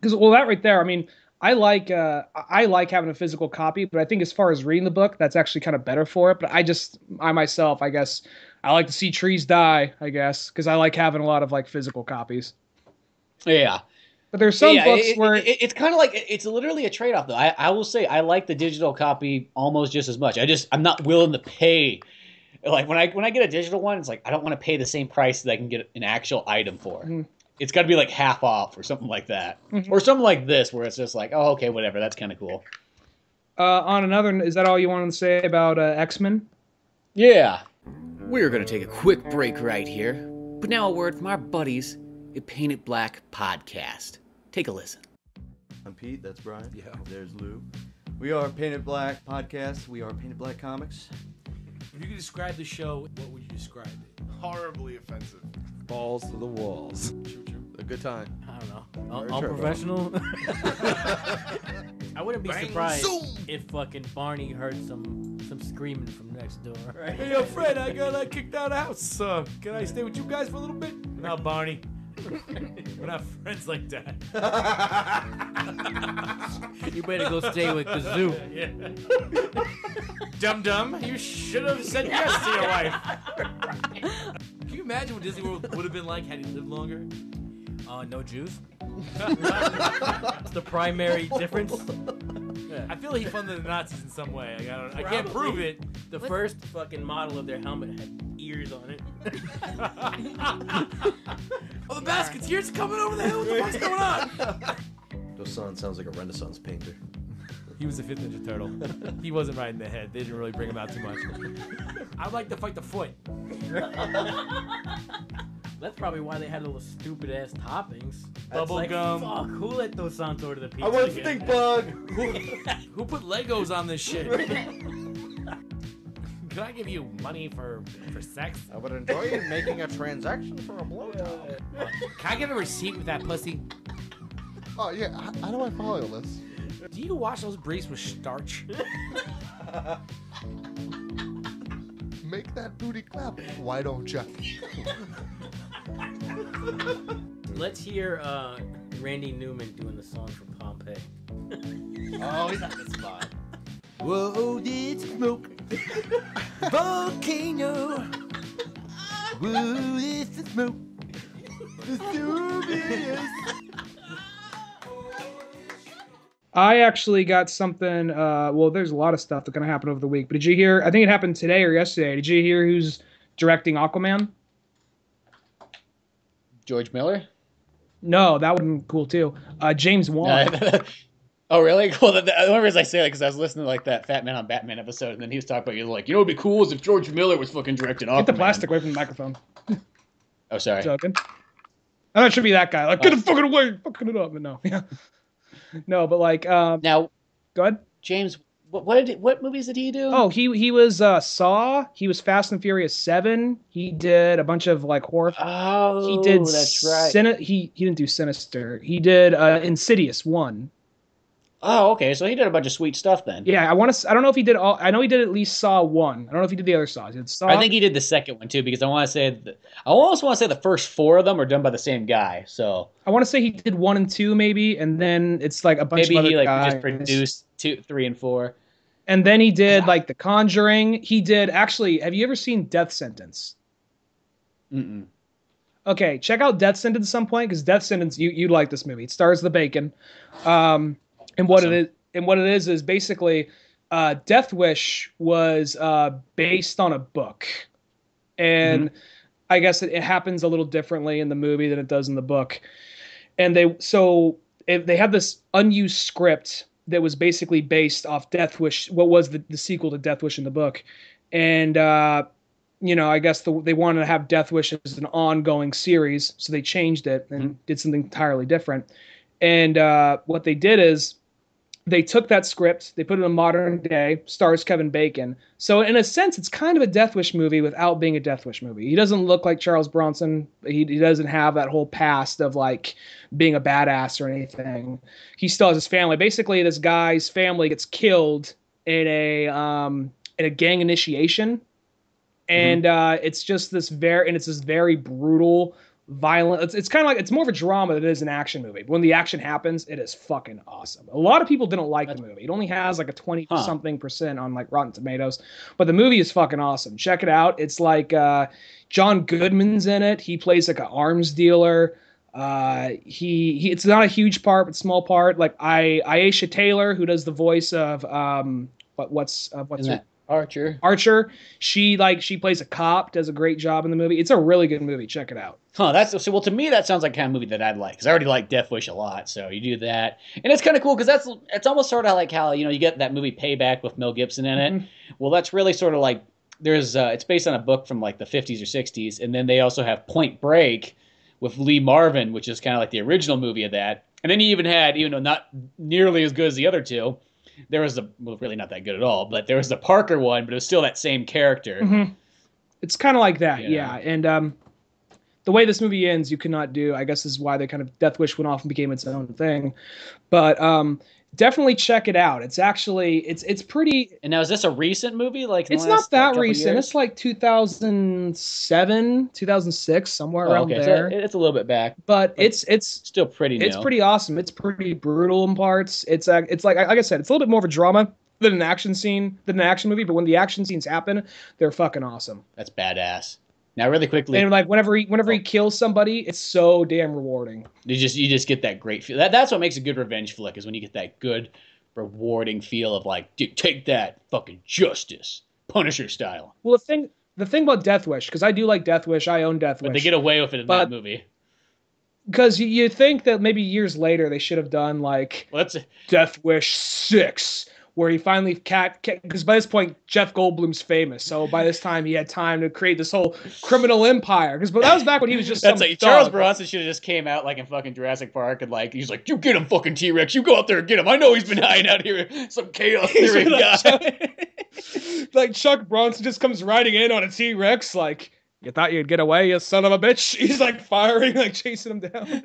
because well that right there i mean i like uh i like having a physical copy but i think as far as reading the book that's actually kind of better for it but i just i myself i guess i like to see trees die i guess because i like having a lot of like physical copies Yeah. but there's some yeah, books it- where it- it's kind of like it's literally a trade off though. I, I will say I like the digital copy almost just as much. I just I'm not willing to pay like when I when I get a digital one, it's like I don't want to pay the same price that I can get an actual item for. It's got to be like half off or something like that, Mhm. or something like this where it's just like oh okay whatever that's kind of cool. uh on another is that all you wanted to say about uh, x-men Yeah. We're going to take a quick break right here. But now a word from our buddies at Paint It Black Podcast. Take a listen. I'm Pete. That's Brian. Yeah. There's Lou. We are Paint It Black Podcast. We are Paint It Black Comics. If you could describe the show, what would you describe it? horribly offensive. Balls to the walls. A good time. I don't know. Very Un- true. unprofessional. I wouldn't be Bang, surprised zoom. if fucking Barney heard some some screaming from next door. Hey, yo, Fred, I got uh, kicked out of the house. Uh, can I stay with you guys for a little bit? No, Barney. We're not friends like that. you better go stay with Kazoo. Dum dum, you should have said yes to your wife. Can you imagine what Disney World would have been like had he lived longer? Uh, no Jews. That's the primary difference. I feel like he funded the Nazis in some way. Like, I, don't, I can't prove it. The first fucking model of their helmet had ears on it. Oh, the Basketeers coming over the hill. What the fuck's going on? Dosan sounds like a Renaissance painter. He was the fifth Ninja Turtle. He wasn't right in the head. They didn't really bring him out too much. I'd like to fight the foot. That's probably why they had all those stupid ass toppings. That's Bubble like, gum. Fuck, who let those sounds order the pizza? I want again? stink bug. Who, who put Legos on this shit? Can I give you money for for sex? I would enjoy you making a transaction for a blowjob. Can I get a receipt with that pussy? Oh yeah, how, how do I follow this? Do you wash those briefs with starch? Make that booty clap. Why don't you? Let's hear uh, Randy Newman doing the song for Pompeii. Oh, he's on the spot. Whoa, did smoke. Volcano. Whoa, this the smoke. I actually got something. Uh, well, there's a lot of stuff that's gonna happen over the week. But did you hear? I think it happened today or yesterday. Did you hear who's directing Aquaman? George Miller. No, that would be cool too. Uh, James Wan. oh, really? Cool. The, the only reason I say that because I was listening to like that Fat Man on Batman episode, and then he was talking about you like, you know, what'd be cool is if George Miller was fucking directing Aquaman. Get the plastic away from the microphone. Oh, sorry. Joking. I should be that guy. Like, get the fucking away, fucking it up. But no, yeah, no. But like, um, Now, go ahead. James, what what, did, what movies did he do? Oh, he he was uh, Saw. He was Fast and Furious Seven. He did a bunch of like horror. oh, he did. That's right. Sini- he he didn't do Sinister. He did uh, Insidious One. Oh, okay. So he did a bunch of sweet stuff then. Yeah, I want to. I don't know if he did all. I know he did at least Saw One. I don't know if he did the other Saws. Saw. I think he did the second one too because I want to say the, I almost want to say the first four of them are done by the same guy. So I want to say he did one and two maybe, and then it's like a bunch maybe of other he like guys. just produced two, three, and four. And then he did like The Conjuring. He did actually. Have you ever seen Death Sentence? Mm-mm. Okay, check out Death Sentence at some point because Death Sentence you you like this movie. It stars the Bacon, um, and what Awesome. it is and what it is is basically uh, Death Wish was uh, based on a book, and I guess it, it happens a little differently in the movie than it does in the book. And they so if they have this unused script that was basically based off Death Wish, what was the, the sequel to Death Wish in the book, and uh, you know, I guess the, they wanted to have Death Wish as an ongoing series, so they changed it and did something entirely different. And uh, what they did is they took that script, they put it in modern day, stars Kevin Bacon. So in a sense, it's kind of a Death Wish movie without being a Death Wish movie. He doesn't look like Charles Bronson. He, he doesn't have that whole past of like being a badass or anything. He still has his family. Basically, this guy's family gets killed in a um, in a gang initiation and uh, it's just this very and it's this very brutal violent it's, it's kind of like it's more of a drama than it is an action movie. But when the action happens it is fucking awesome. A lot of people didn't like the movie. It only has like a 20 Huh. something percent on like rotten tomatoes but the movie is fucking awesome. Check it out. It's like uh, john goodman's in it. He plays like an arms dealer. Uh, he, he it's not a huge part but small part. Like i aisha tyler who does the voice of um what what's uh, what's her that Archer? Archer. She like she plays a cop, does a great job in the movie. It's a really good movie. Check it out. Huh, that's so. Well, to me, that sounds like kind of movie that I'd like because I already like Death Wish a lot. So you do that, and it's kind of cool because that's it's almost sort of like how you know you get that movie Payback with Mel Gibson in it. Well, that's really sort of like there's uh, it's based on a book from like the 50s or 60s, and then they also have Point Break with Lee Marvin, which is kind of like the original movie of that. And then you even had, even though not nearly as good as the other two, there was a well, really not that good at all, but there was the Parker one, but it was still that same character. Mhm. It's kind of like that, Yeah. yeah. And um, the way this movie ends, you cannot do. I guess is why they kind of Death Wish went off and became its own thing. But um, definitely check it out. It's actually it's it's pretty. And now is this a recent movie? Like It's last, not that couple recent. years? It's like 2007, 2006, somewhere Oh, around okay, there. so it's a little bit back. but it's it's Still pretty new. It's pretty awesome. It's pretty brutal in parts. It's uh, it's like like I said, it's a little bit more of a drama than an action scene than an action movie. But when the action scenes happen, they're fucking awesome. That's badass. Now, really quickly, And like whenever he whenever he oh. kills somebody, it's so damn rewarding. you just you just get that great feel. That, that's what makes a good revenge flick is when you get that good, rewarding feel of like, dude, take that, fucking justice, Punisher style. Well, the thing the thing about Death Wish because I do like Death Wish. I own Death Wish, But they get away with it in But- that movie. because you, think that maybe years later they should have done like Well, Death Wish six where he finally cat because by this point Jeff Goldblum's famous, so by this time he had time to create this whole criminal empire. Because but that was back when he was just That's like Charles. Bronson should have just came out like in fucking Jurassic Park and like he's like, "You get him, fucking T Rex. You go out there and get him. I know he's been hiding out here, some chaos theory like, guy." like Chuck Bronson just comes riding in on a T Rex, like, you thought you'd get away, you son of a bitch. He's like firing, like chasing him down.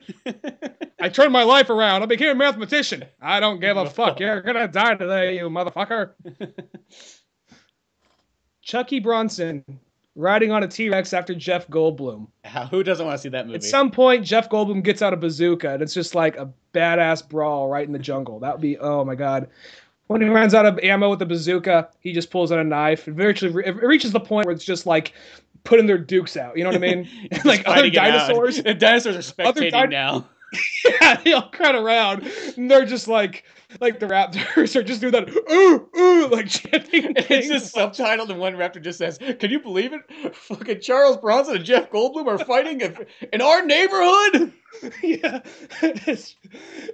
I turned my life around. I became a mathematician. I don't give a fuck. You're gonna die today, you motherfucker. Chucky Bronson riding on a T Rex after Jeff Goldblum. Who doesn't want to see that movie? At some point, Jeff Goldblum gets out a bazooka, and it's just like a badass brawl right in the jungle. That would be, oh my god. When he runs out of ammo with the bazooka, he just pulls out a knife. It virtually it reaches the point where it's just like putting their dukes out. You know what I mean? Like other fighting it out. dinosaurs. The dinosaurs are spectating din- now. yeah, they all crowd around, and they're just like, like the raptors are just doing that, ooh, ooh, like chanting. It's things. just subtitled, and one raptor just says, "Can you believe it? Fucking Charles Bronson and Jeff Goldblum are fighting in- in our neighborhood." yeah,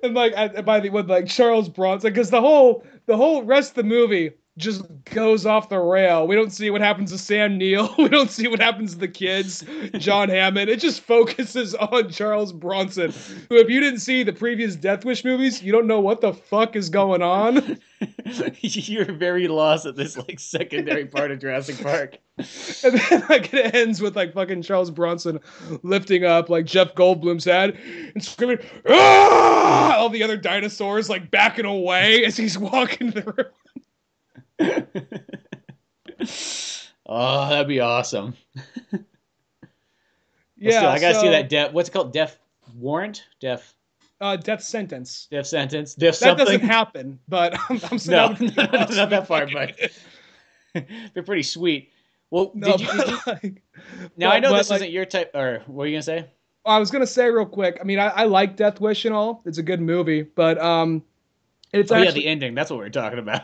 and like by the with like Charles Bronson, because the whole the whole rest of the movie just goes off the rail. We don't see what happens to Sam Neill. We don't see what happens to the kids, John Hammond. It just focuses on Charles Bronson, who, if you didn't see the previous Death Wish movies, you don't know what the fuck is going on. You're very lost at this like secondary part of Jurassic Park. And then like it ends with like fucking Charles Bronson lifting up like Jeff Goldblum's head and screaming, "Ah!" All the other dinosaurs like backing away as he's walking room. Oh, that'd be awesome. Yeah, I gotta so, see that. Death. What's it called? Death warrant? Death. uh, death sentence. Death sentence. Death That something. doesn't happen, but I'm, I'm no, that no, no, not that far, but they're pretty sweet. Well, No, did you, did you- like, now I know this like, isn't your type. Or what are you gonna say? I was gonna say real quick. I mean, I, I like Death Wish and all. It's a good movie, but um, it's Oh yeah, the ending. That's what we're talking about.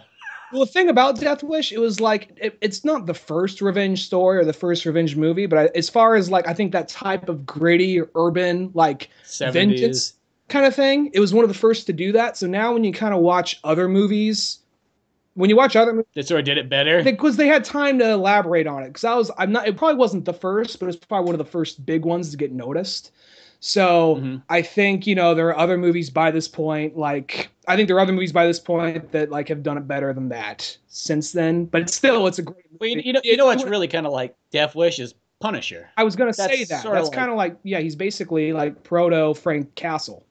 Well, the thing about Death Wish, it was like it, it's not the first revenge story or the first revenge movie, but I, as far as like I think that type of gritty urban like Seventies. vengeance kind of thing, it was one of the first to do that. So now when you kind of watch other movies, when you watch other movies, That sort of did it better. because they had time to elaborate on it. Because I was, I'm not, it probably wasn't the first, but it's probably one of the first big ones to get noticed. So Mhm. I think you know there are other movies by this point, like I think there are other movies by this point that like have done it better than that since then. But it's still, it's a great. Well, you, you know, you know what's really kind of like Death Wish is Punisher. I was gonna say that's that. That's like- kind of like yeah, he's basically like proto Frank Castle.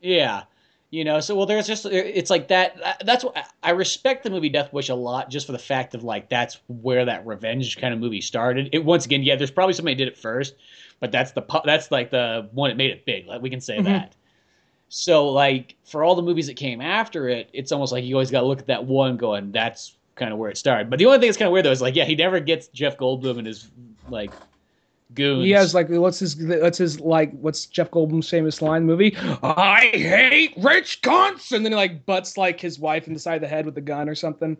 Yeah. You know, so well, there's just it's like that. That's what I respect the movie Death Wish a lot, just for the fact of like that's where that revenge kind of movie started. It once again, yeah, there's probably somebody did it first, but that's the pu- that's like the one that made it big. Like we can say Mhm. that. So like for all the movies that came after it, it's almost like you always got to look at that one, going that's kind of where it started. But the only thing that's kind of weird though is like yeah, he never gets Jeff Goldblum and his like goons. He has like what's his what's his like what's Jeff Goldblum's famous line movie? I hate rich cunts, and then he like butts like his wife in the side of the head with a gun or something.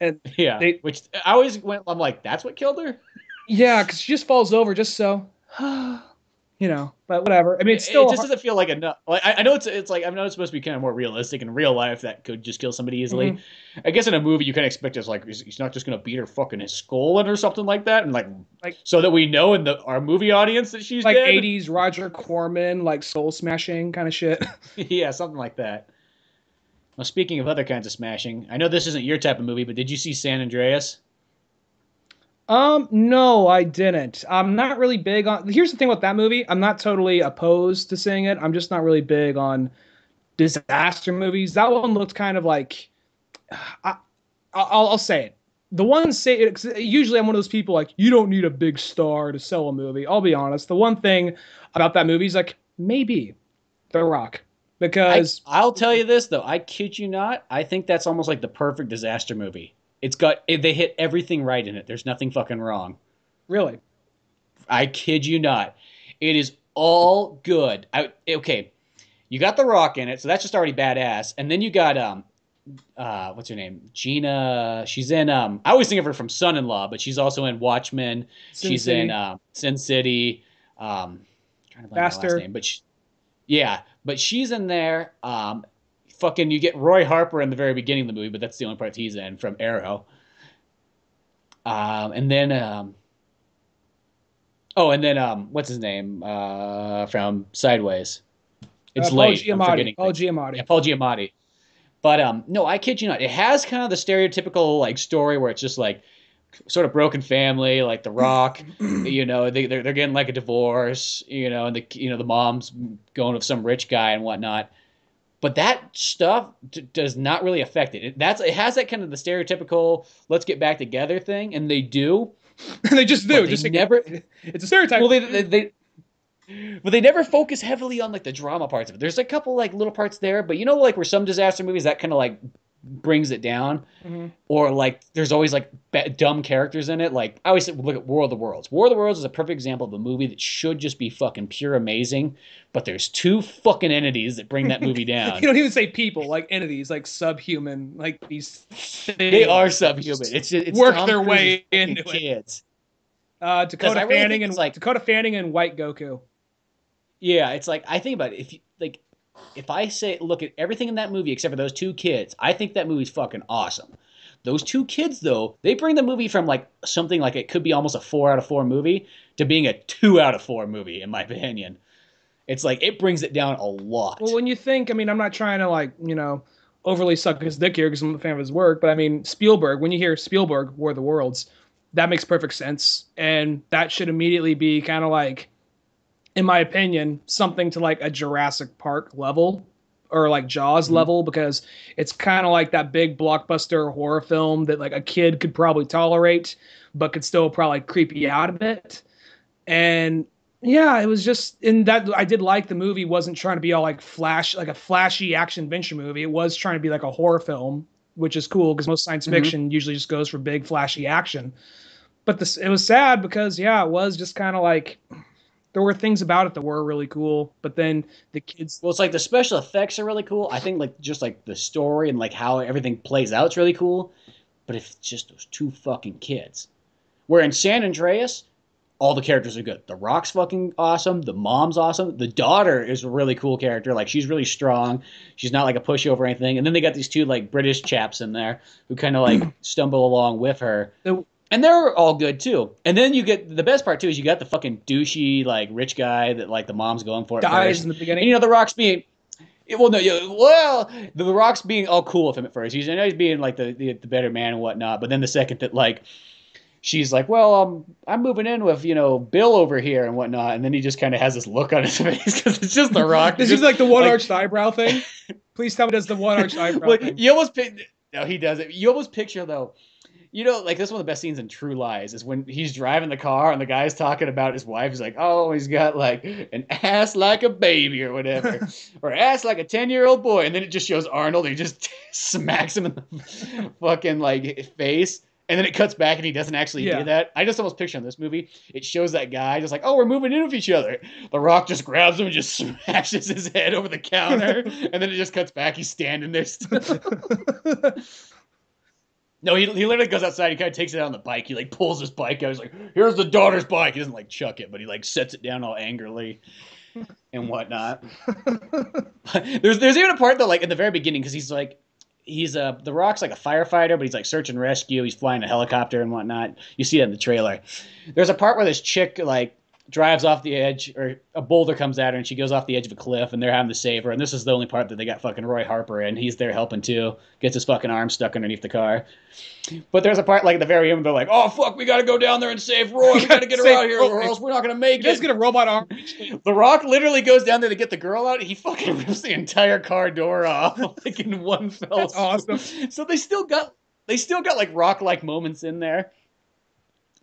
And yeah, they- which I always went. I'm like, that's what killed her. yeah, because she just falls over just so, you know. But whatever. I mean, it's still it just hard- doesn't feel like enough. Like I, I know it's it's like I know it's supposed to be kind of more realistic in real life that could just kill somebody easily. Mm-hmm. I guess in a movie you of expect it's like he's, not just gonna beat her fucking his skull in or something like that, and like Like- so that we know in the our movie audience that she's like '80s Roger Corman, like soul smashing kind of shit. yeah, something like that. Well, speaking of other kinds of smashing, I know this isn't your type of movie, but did you see San Andreas? Um, no, I didn't. I'm not really big on. Here's the thing about that movie. I'm not totally opposed to seeing it. I'm just not really big on disaster movies. That one looked kind of like. I, I'll, I'll say it. The one say usually I'm one of those people like you don't need a big star to sell a movie. I'll be honest. The one thing about that movie is like maybe The Rock I, because I'll tell you this though, I kid you not. I think that's almost like the perfect disaster movie. It's got it, they hit everything right in it. There's nothing fucking wrong. really I kid you not. It is all good. I, okay, you got The Rock in it, so that's just already badass. And then you got um, uh, what's her name? Gina. She's in um. I always think of her from Son-in-Law, but she's also in Watchmen. Sin she's City. in um, Sin City. Um, trying to find Faster. last name, but she, yeah, but she's in there. Um, fucking you get Roy Harper in the very beginning of the movie, but that's the only part he's in from Arrow. Um, and then um, oh, and then um, what's his name uh, from Sideways? It's Uh, Paul late. Giamatti. Paul. Giamatti. Yeah, Paul Giamatti. But um, no, I kid you not. It has kind of the stereotypical like story where it's just like sort of broken family, like The Rock. you know, they they're, they're getting like a divorce. You know, and the you know the mom's going with some rich guy and whatnot. But that stuff d- does not really affect it. it. That's it has that kind of the stereotypical let's get back together thing, and they do. And they just do. They just never- It's a stereotype. Well, they, they, they but they never focus heavily on like the drama parts of it. There's a couple like little parts there, but you know, like where some disaster movies that kind of like brings it down, Mhm. or like there's always like dumb characters in it. Like I always say, look at War of the Worlds. War of the Worlds is a perfect example of a movie that should just be fucking pure amazing, but there's two fucking entities that bring that movie down. You don't even say people, like entities, like subhuman, like these. they are subhuman. It's just it's Work Tom their way into it. kids. Uh, 'Cause Dakota really Fanning and like- Dakota Fanning and White Goku. Yeah, it's like I think about it. If you if I say look at everything in that movie except for those two kids, I think that movie's fucking awesome. Those two kids, though, they bring the movie from like something like it could be almost a four out of four movie to being a two out of four movie, in my opinion. It's like it brings it down a lot. Well, when you think, I mean, I'm not trying to like, you know, overly suck his dick here because I'm a fan of his work, but I mean, Spielberg. When you hear Spielberg, War of the Worlds, that makes perfect sense, and that should immediately be kind of like, in my opinion, something to like a Jurassic Park level or like Jaws mm-hmm. level because it's kind of like that big blockbuster horror film that like a kid could probably tolerate, but could still probably creep you out a bit. And yeah, it was just in that I did like the movie wasn't trying to be all like flash like a flashy action adventure movie. It was trying to be like a horror film, which is cool because most science mm-hmm. fiction usually just goes for big flashy action. But this it was sad because yeah, it was just kind of like there were things about it that were really cool, but then the kids Well, it's like the special effects are really cool. I think like just like the story and like how everything plays out is really cool. But if it's just those two fucking kids, where in San Andreas, all the characters are good. The Rock's fucking awesome. The mom's awesome. The daughter is a really cool character. Like she's really strong. She's not like a pushover or anything. And then they got these two like British chaps in there who kind of like stumble along with her. The- And they're all good too. And then you get the best part too is you got the fucking douchey like rich guy that like the mom's going for. dies in the And beginning. you know, The Rock's being. Well, no, yeah, well, The Rock's being all cool with him at first. He's, he's being like the, the the better man and whatnot. But then the second that like, she's like, "Well, um, I'm moving in with you know Bill over here and whatnot," and then he just kind of has this look on his face because it's just The Rock. This is like the one like- arched eyebrow thing. Please tell me does the one arched eyebrow thing. you almost no, he doesn't. You almost picture though. You know, like this is one of the best scenes in True Lies is when he's driving the car and the guy's talking about his wife. He's like, "Oh, he's got like an ass like a baby or whatever, or ass like a ten year old boy," and then it just shows Arnold. And he just smacks him in the fucking like face. And then it cuts back and he doesn't actually Yeah. do that. I just almost picture in this movie, it shows that guy just like, oh, we're moving in with each other. The Rock just grabs him and just smashes his head over the counter. and then it just cuts back. He's standing there still. No, he, he literally goes outside. He kind of takes it out on the bike. He like pulls his bike out. He's like, "Here's the daughter's bike." He doesn't like chuck it, but he like sets it down all angrily and whatnot. there's there's even a part though, like in the very beginning, because he's like, he's a the Rock's like a firefighter, but he's like search and rescue. He's flying a helicopter and whatnot. You see that in the trailer. There's a part where this chick like drives off the edge, or a boulder comes at her, and she goes off the edge of a cliff, and they're having to save her. And this is the only part that they got fucking Roy Harper in. He's there helping too. Gets his fucking arm stuck underneath the car. But there's a part like at the very end, they're like, "Oh fuck, we gotta go down there and save Roy. We gotta get her out here, or else we're not gonna make it." it." get a robot arm. The Rock literally goes down there to get the girl out. He fucking rips the entire car door off, like in one fell. That's awesome. So they still got they still got like rock like moments in there.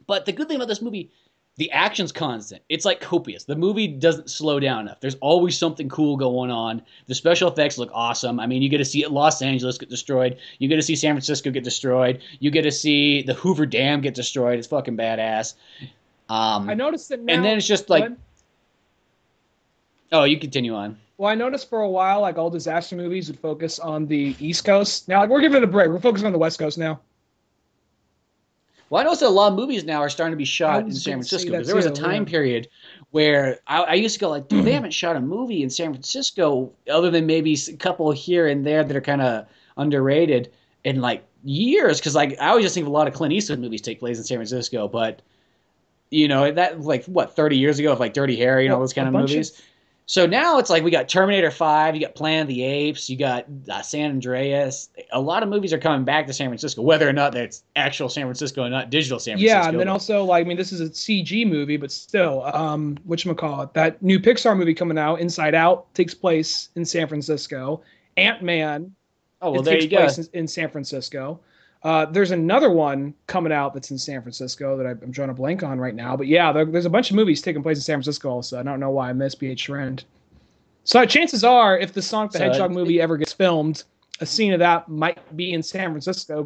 But the good thing about this movie, the action's constant. It's like copious. The movie doesn't slow down enough. There's always something cool going on. The special effects look awesome. I mean, you get to see Los Angeles get destroyed. You get to see San Francisco get destroyed. You get to see the Hoover Dam get destroyed. It's fucking badass. Um, I noticed that now. and then it's just like, oh, you continue on. Well, I noticed for a while, like all disaster movies would focus on the East Coast. Now, like we're giving it a break. We're focusing on the West Coast now. Well, I noticed that a lot of movies now are starting to be shot in San Francisco because there was a time yeah. period where I, I used to go like, dude, they haven't shot a movie in San Francisco other than maybe a couple here and there that are kind of underrated in like years. Because like I always just think of a lot of Clint Eastwood movies take place in San Francisco, but you know that like what thirty years ago of like Dirty Harry and all those kind of bunch of- movies. So now it's like we got Terminator Five, you got Planet of the Apes, you got uh, San Andreas. A lot of movies are coming back to San Francisco, whether or not that's actual San Francisco and not digital San Francisco. Yeah, and then also like I mean, this is a CG movie, but still, um, what call it? That new Pixar movie coming out, Inside Out, takes place in San Francisco. Ant Man, oh well, there takes you go. place in, in San Francisco. Uh, there's another one coming out that's in San Francisco that I, I'm drawing a blank on right now. But yeah, there, there's a bunch of movies taking place in San Francisco. Also, I don't know why I missed BH Trend. So chances are, if the Sonic the So, Hedgehog it- movie ever gets filmed, a scene of that might be in San Francisco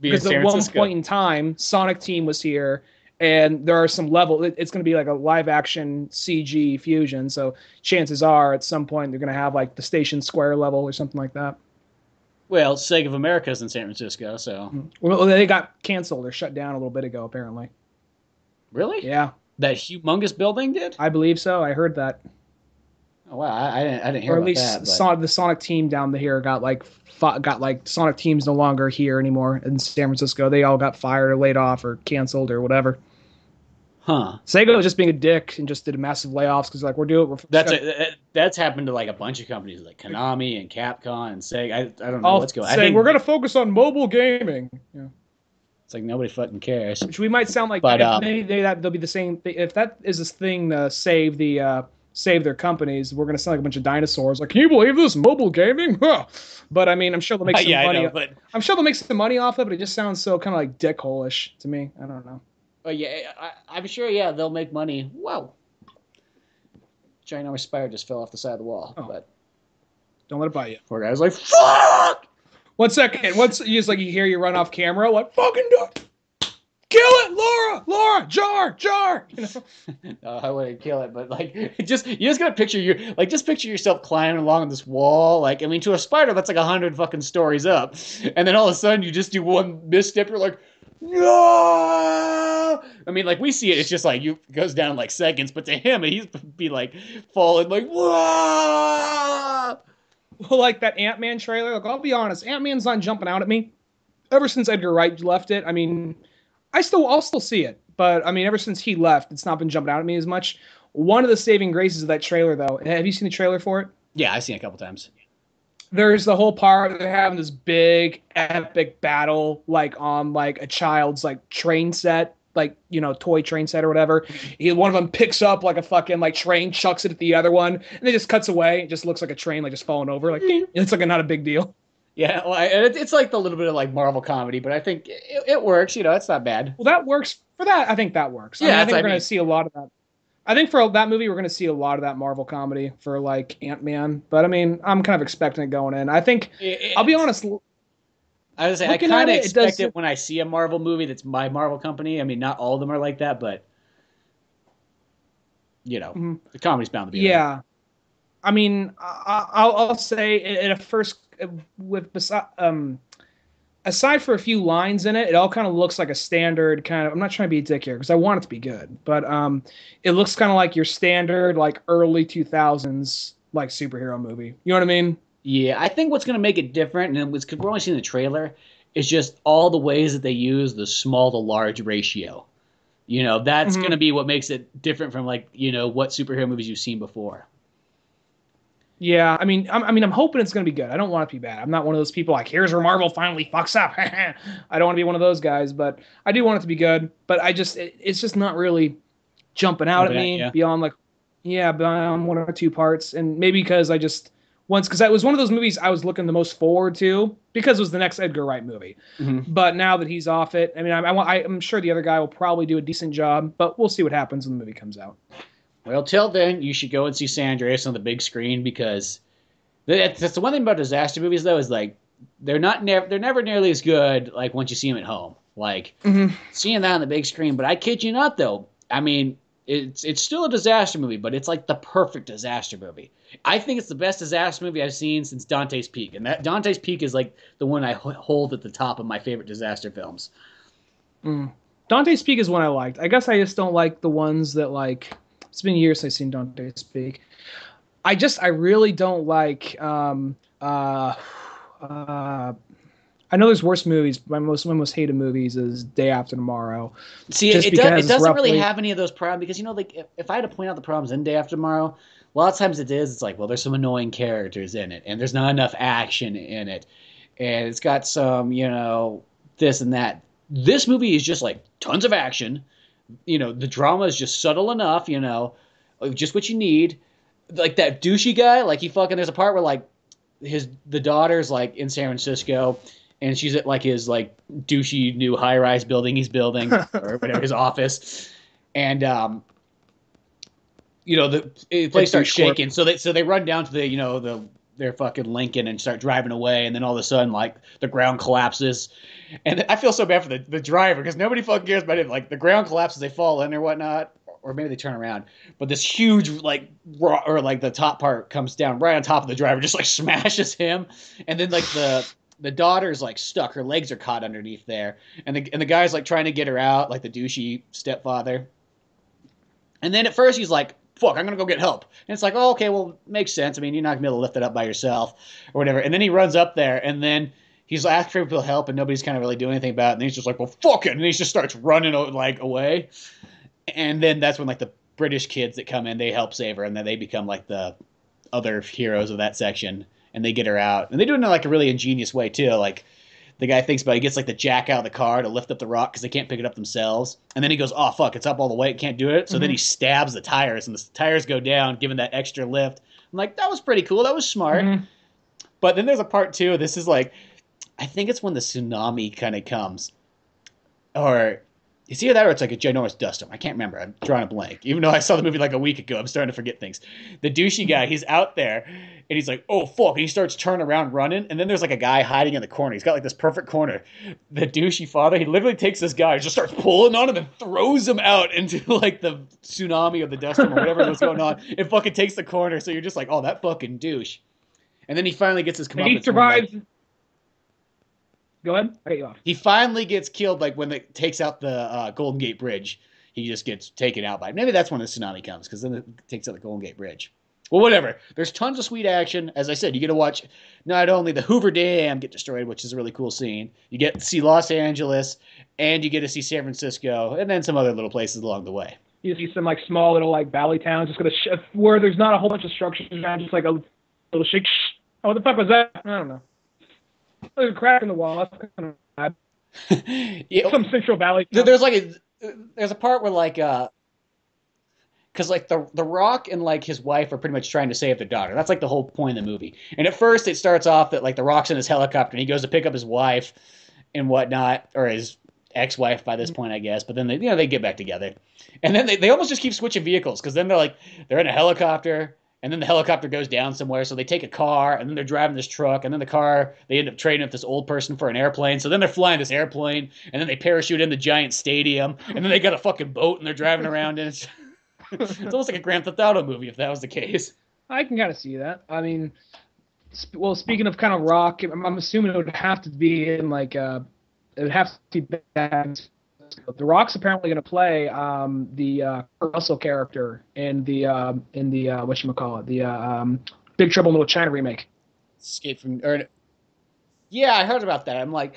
because at one point in time, Sonic Team was here, and there are some level. it- It's going to be like a live action CG fusion. So chances are, at some point, they're going to have like the Station Square level or something like that. Well, Sega of America's in San Francisco, so mm. Well, they got canceled or shut down a little bit ago, apparently. really, Yeah, that humongous building did. I believe so. I heard that, Oh wow, I, I didn't, I didn't hear or at least that. but- Son- the Sonic Team down the here got like got like Sonic Team's no longer here anymore in San Francisco. They all got fired or laid off or canceled or whatever. Huh? Sega was just being a dick and just did a massive layoffs because like we're doing we're That's a, that- that's happened to like a bunch of companies like Konami and Capcom and Sega. I, I don't know all what's going. I saying we're gonna focus on mobile gaming. Yeah. It's like nobody fucking cares. Which we might sound like But, um, maybe they, that they'll be the same. Thing. If that is this thing to save the uh, save their companies, we're gonna sound like a bunch of dinosaurs. Like, can you believe this mobile gaming? But I mean, I'm sure they'll make some yeah, I money. know, but I'm sure they'll make some money off of it. But it just sounds so kind of like dickhole-ish to me. I don't know. But yeah, I, I'm sure. Yeah, they'll make money. Wow. Ginormous spider just fell off the side of the wall. Oh. But Don't let it bite you. poor guy was like, "Fuck!" One second. Once you just like you hear you run off camera, like fucking do it. Kill it, Laura! Laura! Jar! Jar! You know? No, I wouldn't kill it, but like, just you just gotta picture you like just picture yourself climbing along this wall. Like, I mean, to a spider, that's like a hundred fucking stories up, and then all of a sudden you just do one misstep, you're like, no. I mean, like we see it, it's just like you goes down like seconds, but to him, he's be like falling like, whoa. Well, like that Ant Man trailer. Like, I'll be honest, Ant Man's not jumping out at me. Ever since Edgar Wright left it, I mean, I still, I'll still see it. But I mean, ever since he left, it's not been jumping out at me as much. One of the saving graces of that trailer, though, have you seen the trailer for it? Yeah, I've seen it a couple times. There's the whole part they're having this big epic battle, like on like a child's like train set, like you know, toy train set or whatever. He, one of them picks up like a fucking like train, chucks it at the other one, and it just cuts away. It just looks like a train like just falling over. Like mm-hmm. it's like not a big deal. Yeah, well, I, and it, it's like the little bit of like Marvel comedy, but I think it, it works. You know, it's not bad. Well, that works for that. I think that works. I, Yeah, mean, I think we're going mean. to see a lot of that. I think for that movie, we're going to see a lot of that Marvel comedy for like Ant Man. But I mean, I'm kind of expecting it going in. I think It- I'll be honest. I was say I kind of it, it does expect it when I see a Marvel movie that's my Marvel company. I mean, not all of them are like that, but you know, Mhm. the comedy's bound to be. there. Yeah, I mean, I, I'll, I'll say at a first with um, aside for a few lines in it, it all kind of looks like a standard kind of. I'm not trying to be a dick here because I want it to be good, but um, it looks kind of like your standard like early 2000s like superhero movie. You know what I mean? Yeah, I think what's going to make it different, and because we're only seeing the trailer, is just all the ways that they use the small to large ratio. You know, that's Mhm. going to be what makes it different from like you know what superhero movies you've seen before. Yeah, I mean, I'm, I mean, I'm hoping it's going to be good. I don't want it to be bad. I'm not one of those people like, here's where Marvel finally fucks up. I don't want to be one of those guys, but I do want it to be good. But I just, it, it's just not really jumping out Jumping at at me beyond like, yeah, beyond one or two parts, and maybe because I just once because that was one of those movies I was looking the most forward to because it was the next Edgar Wright movie. Mhm. But now that he's off it, I mean, I, I, I'm sure the other guy will probably do a decent job, but we'll see what happens when the movie comes out. Well, till then, you should go and see San Andreas on the big screen because that's, that's the one thing about disaster movies, though, is like they're not never they're never nearly as good like once you see them at home. Like Mhm. seeing that on the big screen. But I kid you not, though. I mean, it's it's still a disaster movie, but it's like the perfect disaster movie. I think it's the best disaster movie I've seen since Dante's Peak, and that Dante's Peak is like the one I hold at the top of my favorite disaster films. Mm. Dante's Peak is one I liked. I guess I just don't like the ones that like. It's been years since I've seen Dante's Peak. I just I really don't like. Um, uh, uh, I know there's worse movies. My most my most hated movies is Day After Tomorrow. See, it, it, does, it doesn't really have any of those problems because you know, like if, if I had to point out the problems in Day After Tomorrow, a lot of times it is. It's like, well, there's some annoying characters in it, and there's not enough action in it, and it's got some, you know, this and that. This movie is just like tons of action. You know, the drama is just subtle enough. You know, just what you need. Like that douchey guy, like he fucking. There's a part where like his the daughter's like in San Francisco, and she's at like his like douchey new high rise building he's building or whatever his office, and um, you know the, place starts douche corp. shaking. So they so they run down to the you know the their fucking Lincoln and start driving away, and then all of a sudden like the ground collapses, and I feel so bad for the the driver because nobody fucking cares about it. Like the ground collapses, they fall in or whatnot. Or maybe they turn around, but this huge like raw, or like the top part comes down right on top of the driver, just like smashes him, and then like the the daughter's like stuck, her legs are caught underneath there, and the and the guy's like trying to get her out, like the douchey stepfather. And then at first he's like, "Fuck, I'm gonna go get help," and it's like, "Oh, okay, well, makes sense. I mean, you're not gonna be able to lift it up by yourself or whatever." And then he runs up there, and then he's asking for people help, and nobody's kind of really doing anything about it. And he's just like, "Well, fuck it," and he just starts running like away. And then that's when like the British kids that come in, they help save her, and then they become like the other heroes of that section, and they get her out, and they do it in like a really ingenious way too. Like the guy thinks about, it, he gets like the jack out of the car to lift up the rock because they can't pick it up themselves, and then he goes, "Oh fuck, it's up all the way, it can't do it." So then he stabs the tires, and the tires go down, giving that extra lift. I'm like, that was pretty cool. That was smart. Mhm. But then there's a part two. This is like, I think it's when the tsunami kind of comes, or it's either that or it's like a ginormous dust storm. I can't remember. I'm drawing a blank. Even though I saw the movie like a week ago, I'm starting to forget things. The douchey guy, he's out there and he's like, "Oh fuck!" And he starts turning around, running, and then there's like a guy hiding in the corner. He's got like this perfect corner. The douchey father, he literally takes this guy, just starts pulling on him, and throws him out into like the tsunami or the dust storm or whatever was going on. It fucking takes the corner, so you're just like, "Oh, that fucking douche." And then he finally gets his And comeuppance. he survives. like, Go ahead. I cut you off. he finally gets killed, like when it takes out the uh, Golden Gate Bridge. He just gets taken out by. Maybe that's when the tsunami comes, because then it takes out the Golden Gate Bridge. Well, whatever. There's tons of sweet action. As I said, you get to watch not only the Hoover Dam get destroyed, which is a really cool scene. You get to see Los Angeles, and you get to see San Francisco, and then some other little places along the way. You see some like small little like valley towns, just gonna sh- where there's not a whole bunch of structures around, just like a little shake. Shh. Oh, what the fuck was that? I don't know. There's a crack in the wall. That's kind of bad. Yeah, Some Central Valley. There's like a there's a part where like uh because like the the Rock and like his wife are pretty much trying to save their daughter. That's like the whole point of the movie. And at first it starts off that like the Rock's in his helicopter and he goes to pick up his wife and whatnot, or his ex-wife by this point, I guess. But then they you know they get back together, and then they, they almost just keep switching vehicles because then they're like they're in a helicopter. And then the helicopter goes down somewhere, so they take a car, and then they're driving this truck, and then the car they end up trading with this old person for an airplane. So then they're flying this airplane, and then they parachute in the giant stadium, and then they got a fucking boat, and they're driving around, and it's, it's almost like a Grand Theft Auto movie if that was the case. I can kind of see that. I mean, sp- well, speaking of kind of rock, I'm, I'm assuming it would have to be in like uh, it would have to be back. The Rock's apparently going to play um, the uh, Russell character in the um, in the uh, what you call it the uh, um, Big Trouble in Little China remake. Escape from, or yeah, I heard about that. I'm like,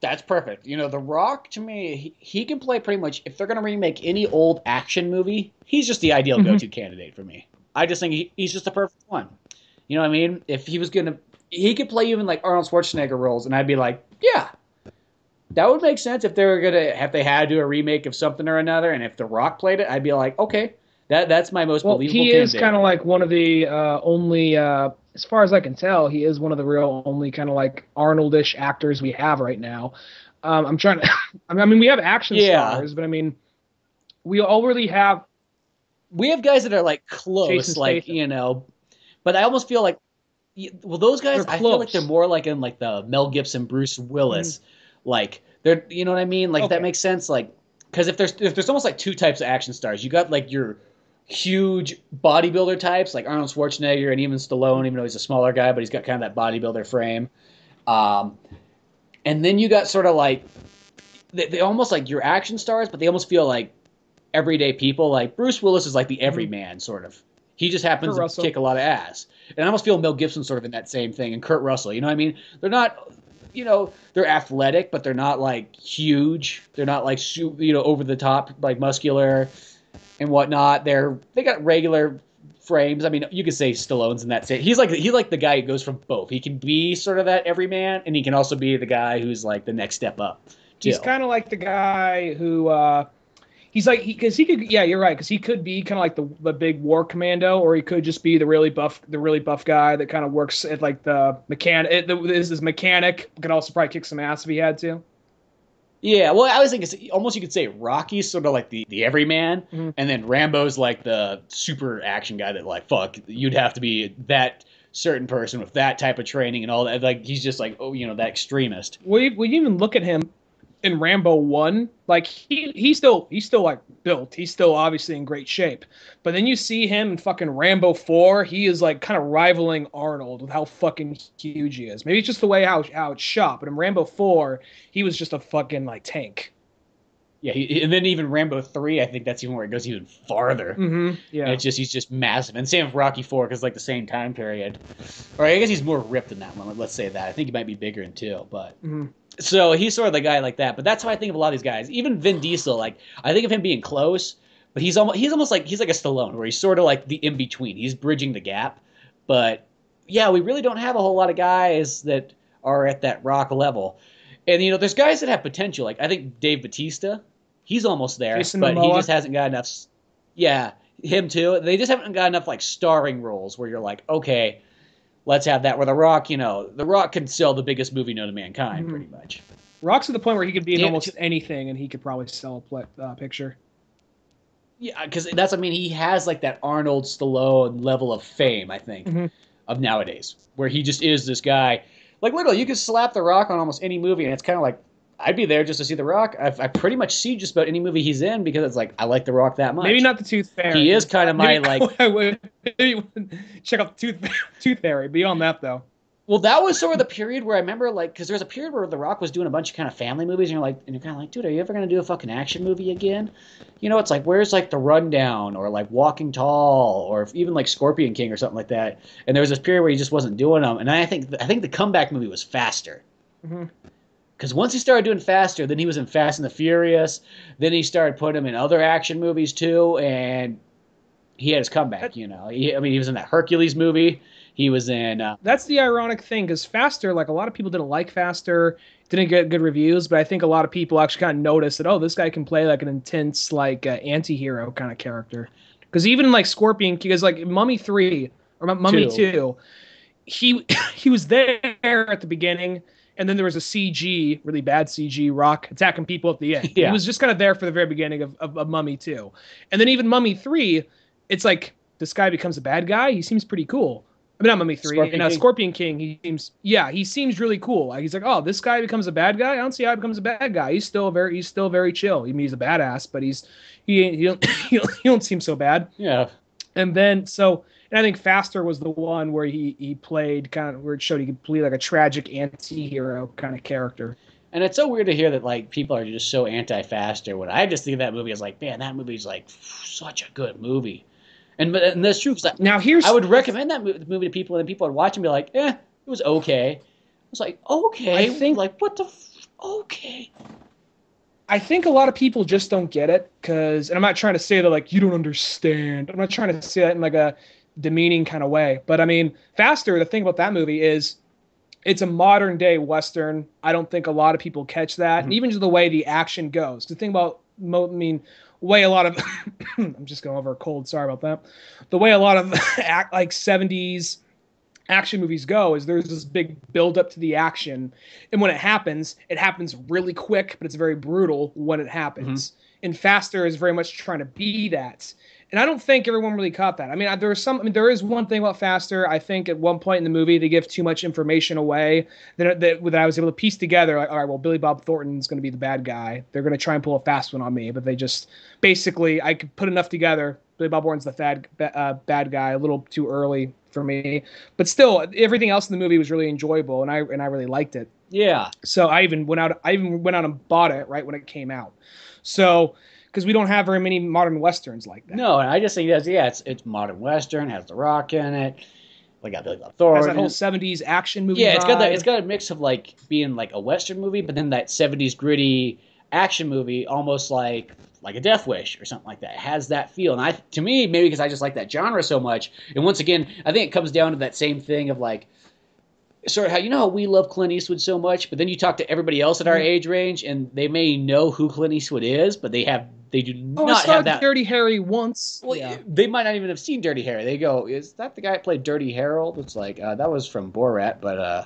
that's perfect. You know, The Rock to me, he, he can play pretty much. If they're gonna remake any old action movie, he's just the ideal Mhm. go-to candidate for me. I just think he, he's just the perfect one. You know what I mean? If he was gonna, he could play even like Arnold Schwarzenegger roles, and I'd be like, yeah, that would make sense if they were gonna if they had to do a remake of something or another, and if The Rock played it, I'd be like, okay, that that's my most Well, believable. he is kind of like one of the uh, only, uh, as far as I can tell, he is one of the real only kind of like Arnoldish actors we have right now. Um, I'm trying to. I mean, we have action Yeah. stars, but I mean, we already have. we have guys that are like close, Jason like Statham. you know, but I almost feel like, well, those guys, I feel like they're more like in like the Mel Gibson, Bruce Willis, like they're, you know what I mean? Like if that makes sense, like because if there's if there's almost like two types of action stars, you got like your huge bodybuilder types, like Arnold Schwarzenegger and even Stallone, even though he's a smaller guy, but he's got kind of that bodybuilder frame. Um, and then you got sort of like they, they almost like your action stars, but they almost feel like everyday people. Like Bruce Willis is like the everyman sort of. He just happens to kick a lot of ass, and I almost feel Mel Gibson sort of in that same thing, and Kurt Russell. You know what I mean? They're not, you know, they're athletic, but they're not like huge. They're not like you know over the top like muscular and whatnot. They're they got regular frames. I mean, you could say Stallone's in that state. He's like he's like the guy who goes from both. He can be sort of that everyman, and he can also be the guy who's like the next step up. He's kind of like the guy who uh he's like because he, could yeah you're right because he could be kind of like the the big war commando or he could just be the really buff the really buff guy that kind of works at like the mechanic the, is his mechanic could also probably kick some ass if he had to. Yeah, well, I was thinking almost you could say Rocky's sort of like the, the everyman, Mhm. and then Rambo's like the super action guy that like fuck you'd have to be that certain person with that type of training and all that. Like he's just like oh you know that extremist. We we even look at him in Rambo one, like he he's still he's still like built. He's still obviously in great shape. But then you see him in fucking Rambo four, he is like kind of rivaling Arnold with how fucking huge he is. Maybe it's just the way how how it's shot, but in Rambo four, he was just a fucking like tank. Yeah, he, and then even Rambo three, I think that's even where it goes even farther. Mm-hmm. Yeah. And it's just he's just massive, and same with Rocky Four because like the same time period. Or I guess he's more ripped in that one. Let's say that. I think he might be bigger in two, but Mhm. So he's sort of the guy like that. But that's how I think of a lot of these guys. Even Vin Diesel, like I think of him being close, but he's almost he's almost like he's like a Stallone, where he's sort of like the in between. He's bridging the gap. But yeah, we really don't have a whole lot of guys that are at that Rock level. And you know, there's guys that have potential. Like I think Dave Batista, he's almost there, Jason but he just hasn't got enough. Yeah, him too. They just haven't got enough like starring roles where you're like, okay, let's have that. Where The Rock, you know, The Rock can sell the biggest movie known to mankind, Mhm. pretty much. Rock's at the point where he could be in Yeah, almost anything, and he could probably sell a pl- uh, picture. Yeah, because that's I mean he has like that Arnold Stallone level of fame. I think Mhm. of nowadays, where he just is this guy. Like literally, you could slap The Rock on almost any movie, and it's kind of like I'd be there just to see The Rock. I've, I pretty much see just about any movie he's in because it's like I like The Rock that much. Maybe not the Tooth Fairy. He is kind of my Maybe- like. I would maybe check out the Tooth Tooth Fairy. Beyond that, though. Well, that was sort of the period where I remember, like, because there was a period where The Rock was doing a bunch of kind of family movies, and you're like, and you're kind of like, dude, are you ever gonna do a fucking action movie again? You know, it's like, where's like The Rundown or like Walking Tall or even like Scorpion King or something like that. And there was this period where he just wasn't doing them, and I think I think the comeback movie was Faster. Mhm. Because once he started doing Faster, then he was in Fast and the Furious. Then he started putting him in other action movies too, and he had his comeback. You know, he, I mean, he was in that Hercules movie. He was in. Uh, That's the ironic thing, because Faster, like a lot of people didn't like Faster, didn't get good reviews, but I think a lot of people actually kind of noticed that, oh, this guy can play like an intense, like uh, anti-hero kind of character. Because even like Scorpion, because like Mummy Three or Mu- Mummy Two. Two, he he was there at the beginning, and then there was a CG, really bad CG rock attacking people at the end. Yeah. He was just kind of there for the very beginning of, of, of Mummy Two, and then even Mummy Three, it's like this guy becomes a bad guy. He seems pretty cool. I mean, not Mummy Three. Scorpion in uh, King? Scorpion King, he seems yeah, he seems really cool. Like he's like, oh, this guy becomes a bad guy. I don't see how he becomes a bad guy. He's still very he's still very chill. I mean, he's a badass, but he's he ain't he don't he don't, he don't seem so bad. yeah, And then so and I think Faster was the one where he he played kind of where it showed he could play like a tragic anti-hero kind of character. And it's so weird to hear that like people are just so anti-faster. When I just think of that movie as like, man, that movie's like such a good movie, and but and that's true because Now here's I, I would recommend that mo- movie to people, and then people would watch and be like, eh, it was okay. I was like, okay, I think- like what the, f- okay. I think a lot of people just don't get it because, and I'm not trying to say that like you don't understand. I'm not trying to say that in like a demeaning kind of way. But I mean, Faster. The thing about that movie is, it's a modern day western. I don't think a lot of people catch that, and even just the way the action goes. The thing about, mo- I mean, way a lot of, I'm just going over a cold. Sorry about that. The way a lot of act like 70s action movies go is there's this big build up to the action and when it happens it happens really quick but it's very brutal when it happens mm-hmm. and faster is very much trying to be that and i don't think everyone really caught that i mean there's some i mean there is one thing about faster i think at one point in the movie they give too much information away that, that, that i was able to piece together like all right well billy bob thornton's going to be the bad guy they're going to try and pull a fast one on me but they just basically i could put enough together Billy Bob Thornton's the bad uh, bad guy, a little too early for me. But still, everything else in the movie was really enjoyable, and I and I really liked it. Yeah. So I even went out. I even went out and bought it right when it came out. So because we don't have very many modern westerns like that. No, and I just think that's yeah, it's it's modern western, has The Rock in it. We got Billy Bob Has that whole '70s action movie. yeah, it's got vibe. that. It's got a mix of like being like a western movie, but then that '70s gritty action movie, almost like like a Death Wish or something like that. It has that feel, and I to me maybe because I just like that genre so much. And once again, I think it comes down to that same thing of like. Sort of how you know how we love Clint Eastwood so much, but then you talk to everybody else at our Mm-hmm. age range, and they may know who Clint Eastwood is, but they have they do Oh, I not saw have that. Dirty Harry once. Well, yeah. they might not even have seen Dirty Harry. They go, "Is that the guy that played Dirty Harold?" It's like uh, that was from Borat, but uh,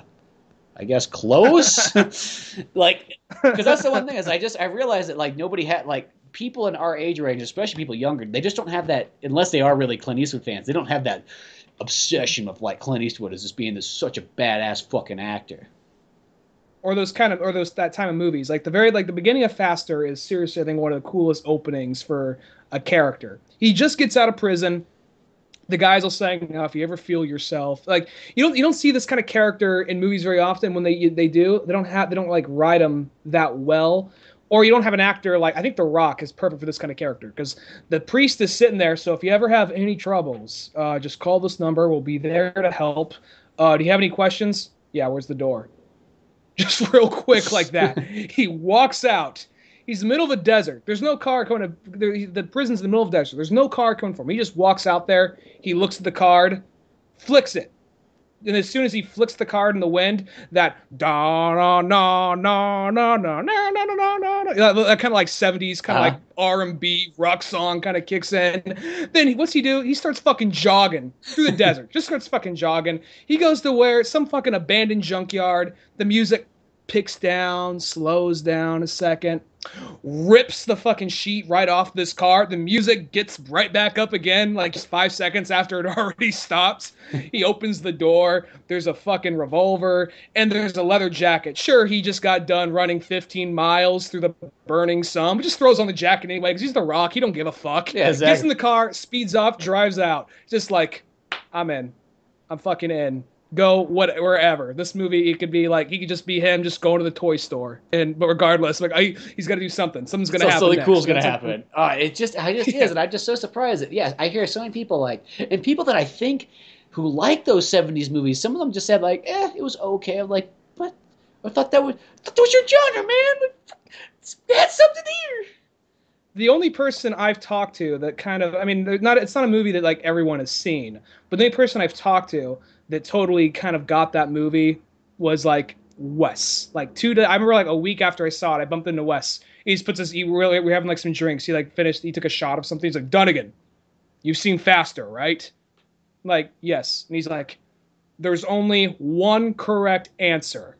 I guess close. like, because that's the one thing is I just I realized that like nobody had like people in our age range, especially people younger, they just don't have that unless they are really Clint Eastwood fans. They don't have that obsession with like Clint Eastwood as just being this such a badass fucking actor. Or those kind of or those that time of movies. Like the very like the beginning of faster is seriously i think one of the coolest openings for a character. He just gets out of prison. The guys will say now if you ever feel yourself like you don't you don't see this kind of character in movies very often. When they they do they don't have they don't like ride them that well. Or you don't have an actor like i think the rock is perfect for this kind of character because the priest is sitting there. So if you ever have any troubles uh, just call this number. We'll be there to help. Uh, do you have any questions? Yeah where's the door just real quick like that. he walks out. He's in the middle of a desert. There's no car coming. To, the prison's in the middle of the desert. There's no car coming for him. He just walks out there. He looks at the card, flicks it, and as soon as he flicks the card in the wind, that da na na na na na na na na na na that, that kind of like 70s kind of Uh-huh. like R&B rock song kind of kicks in. Then he, what's he do? He starts fucking jogging through the desert. Just starts fucking jogging. He goes to where some fucking abandoned junkyard. The music picks down, slows down a second, rips the fucking sheet right off this car. The music gets right back up again, like just five seconds after it already stops. He opens the door. There's a fucking revolver and there's a leather jacket. Sure, he just got done running 15 miles through the burning sun, but just throws on the jacket anyway because he's the rock. He don't give a fuck. Yeah, Gets in the car, speeds off, drives out. Just like, I'm in. I'm fucking in. Go what wherever. This movie, it could be like he could just be him just going to the toy store, and but regardless, like I, he's got to do something. Something's gonna so happen. something next. cool's gonna happen. Uh, it just, I just Yeah. is, and I'm just so surprised that yeah, I hear so many people like, and people that I think who like those '70s movies. Some of them just said like, eh, it was okay. I'm like, but I thought that was, thought that was your genre, man. It had something here. the only person I've talked to that kind of I mean not it's not a movie that like everyone has seen, but the only person I've talked to that totally kind of got that movie was like Wes. Like two to I remember like a week after I saw it, I bumped into Wes. He just puts his he really we're having like some drinks. He like finished he took a shot of something. He's like, Dunigan, you've seen faster, right? I'm like, yes. And he's like, There's only one correct answer.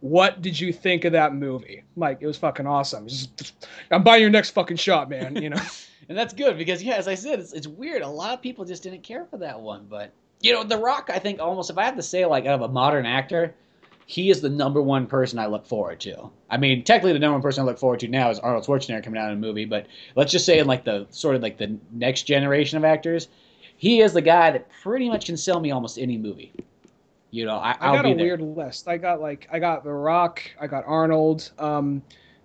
What did you think of that movie? I'm like, it was fucking awesome. Just, I'm buying your next fucking shot, man. You know. And that's good because yeah, as I said, it's, it's weird. A lot of people just didn't care for that one, but you know, The Rock. I think almost if I had to say like out of a modern actor, he is the number one person I look forward to. I mean, technically, the number one person I look forward to now is Arnold Schwarzenegger coming out in a movie, but let's just say in like the sort of like the next generation of actors, he is the guy that pretty much can sell me almost any movie. You know, I, I got a there. weird list. I got like I got The Rock, I got Arnold, um,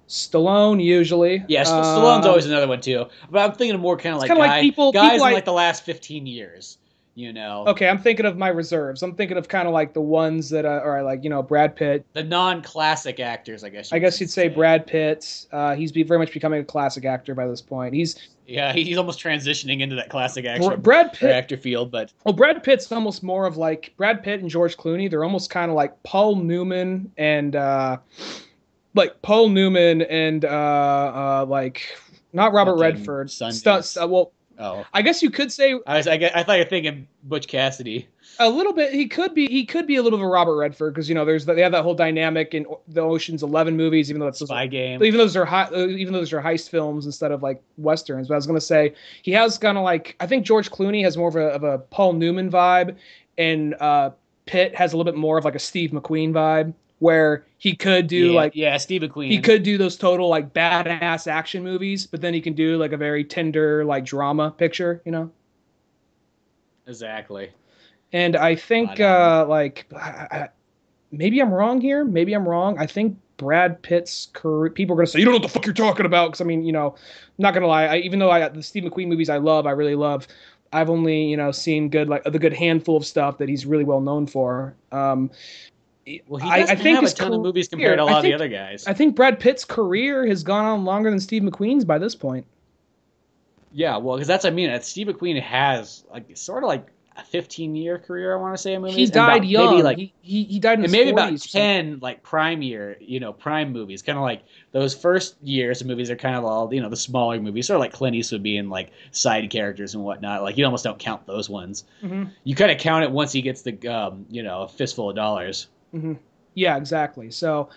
Stallone usually. Yeah, St- Um, Stallone's always another one too. But I'm thinking of more kind of like, kinda like people- guys people in like- like the last 15 years. You know, Okay, I'm thinking of my reserves. I'm thinking of kind of like the ones that are like you know Brad Pitt. the non-classic actors, I guess. I guess you'd say Brad Pitt. Uh, he's be very much becoming a classic actor by this point. He's Yeah, he's almost transitioning into that classic action Brad Pitt. actor field, but Well, Brad Pitt's almost more of like Brad Pitt and George Clooney. They're almost kind of like Paul Newman and uh, like Paul Newman and uh, uh, like not Robert Redford. Sundance. Stu- uh, well, oh, I guess you could say I was, I, guess- I thought you were thinking Butch Cassidy. a little bit. He could be. He could be a little bit of a Robert Redford because you know there's they have that whole dynamic in the Ocean's Eleven movies, even though it's Spy Game. even though those are high, uh, even though those are heist films instead of like westerns. But I was gonna say he has kind of like I think George Clooney has more of a, of a Paul Newman vibe, and uh, Pitt has a little bit more of like a Steve McQueen vibe. Where he could do yeah, like yeah, Steve McQueen. he could do those total like badass action movies, but then he can do like a very tender like drama picture, you know. exactly. And I think on. uh, like I, I, maybe I'm wrong here. Maybe I'm wrong. I think Brad Pitt's career. People are gonna say you don't know what the fuck you're talking about because I mean, you know, I'm not gonna lie. I, even though I the Steve McQueen movies I love, I really love. I've only you know seen good like the good handful of stuff that he's really well known for. Um, Well, he I- doesn't I think have a ton of movies compared to a lot of the other guys. I think Brad Pitt's career has gone on longer than Steve McQueen's by this point. Yeah, well, because that's what I mean. Steve McQueen has like sort of like a 15 year career. I want to say in movies. He died young. Maybe like he, he he died in maybe 40s about 10 like prime year, you know, prime movies. Kind of like those first years of movies are kind of all you know the smaller movies, sort of like Clint Eastwood being like side characters and whatnot. Like you almost don't count those ones. Mhm. You kind of count it once he gets the um, you know a fistful of dollars. Hmm Yeah, exactly. So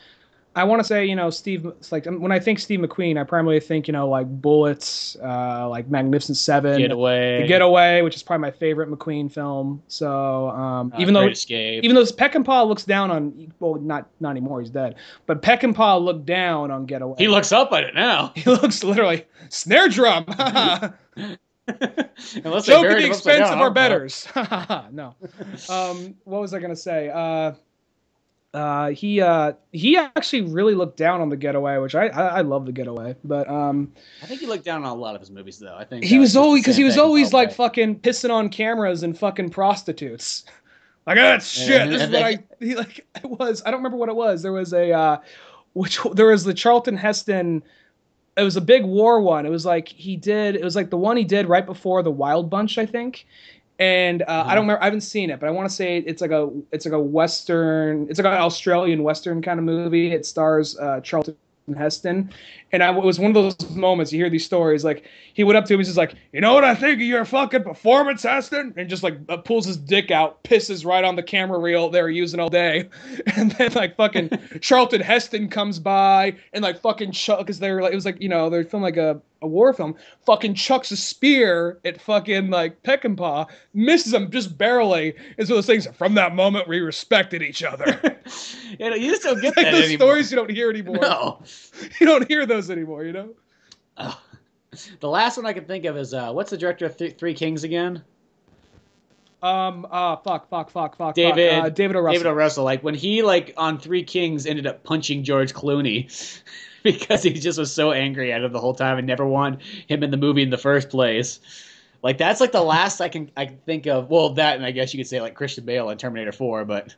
I want to say, you know, Steve. It's like when I think Steve McQueen, I primarily think, you know, like Bullets, uh, like Magnificent Seven, Getaway, The Getaway, which is probably my favorite McQueen film. So um, uh, even though Great Escape. even though Peckinpah looks down on, well, not not anymore, he's dead. But Peckinpah looked down on Getaway. he looks up at it now. He looks literally snare drum. Unless Joke at the expense down, of our I don't know. betters. no. Um, what was I gonna say? Uh, uh, he uh, he actually really looked down on the getaway, which I I, I love the getaway, but um, I think he looked down on a lot of his movies, though. I think he that was always because he was always like that. fucking pissing on cameras and fucking prostitutes. Like that's Yeah, shit. and- This is what I he like. It was I don't remember what it was. There was a uh, which there was the Charlton Heston. It was a big war one. It was like he did. It was like the one he did right before the Wild Bunch, I think. And uh, Uh-huh. I don't remember. I haven't seen it, but I want to say it's like a it's like a western. It's like an Australian western kind of movie. It stars uh, Charlton Heston, and I, it was one of those moments you hear these stories. Like he went up to him, he's just like, "You know what I think of your fucking performance, Heston?" And just like uh, pulls his dick out, pisses right on the camera reel they were using all day, and then like fucking Charlton Heston comes by and like fucking chuck because they're like it was like you know they're filming like a, a war film. Fucking chucks a spear at fucking like Peckinpah, misses him just barely. It's one of those things. From that moment, we respected each other. You, know, you just don't get like that those anymore. stories you don't hear anymore. No. You don't hear those anymore. You know. Oh. The last one I can think of is uh, what's the director of Th- Three Kings again? Um. Uh. Fuck. Fuck. Fuck. Fuck. David- Fuck. Uh, David O. Russell. David O. Russell. Like when he like on Three Kings ended up punching George Clooney because he just was so angry at him the whole time and never wanted him in the movie in the first place. Like that's like the last I can I can think of. Well, that and I guess you could say like Christian Bale in Terminator Four, but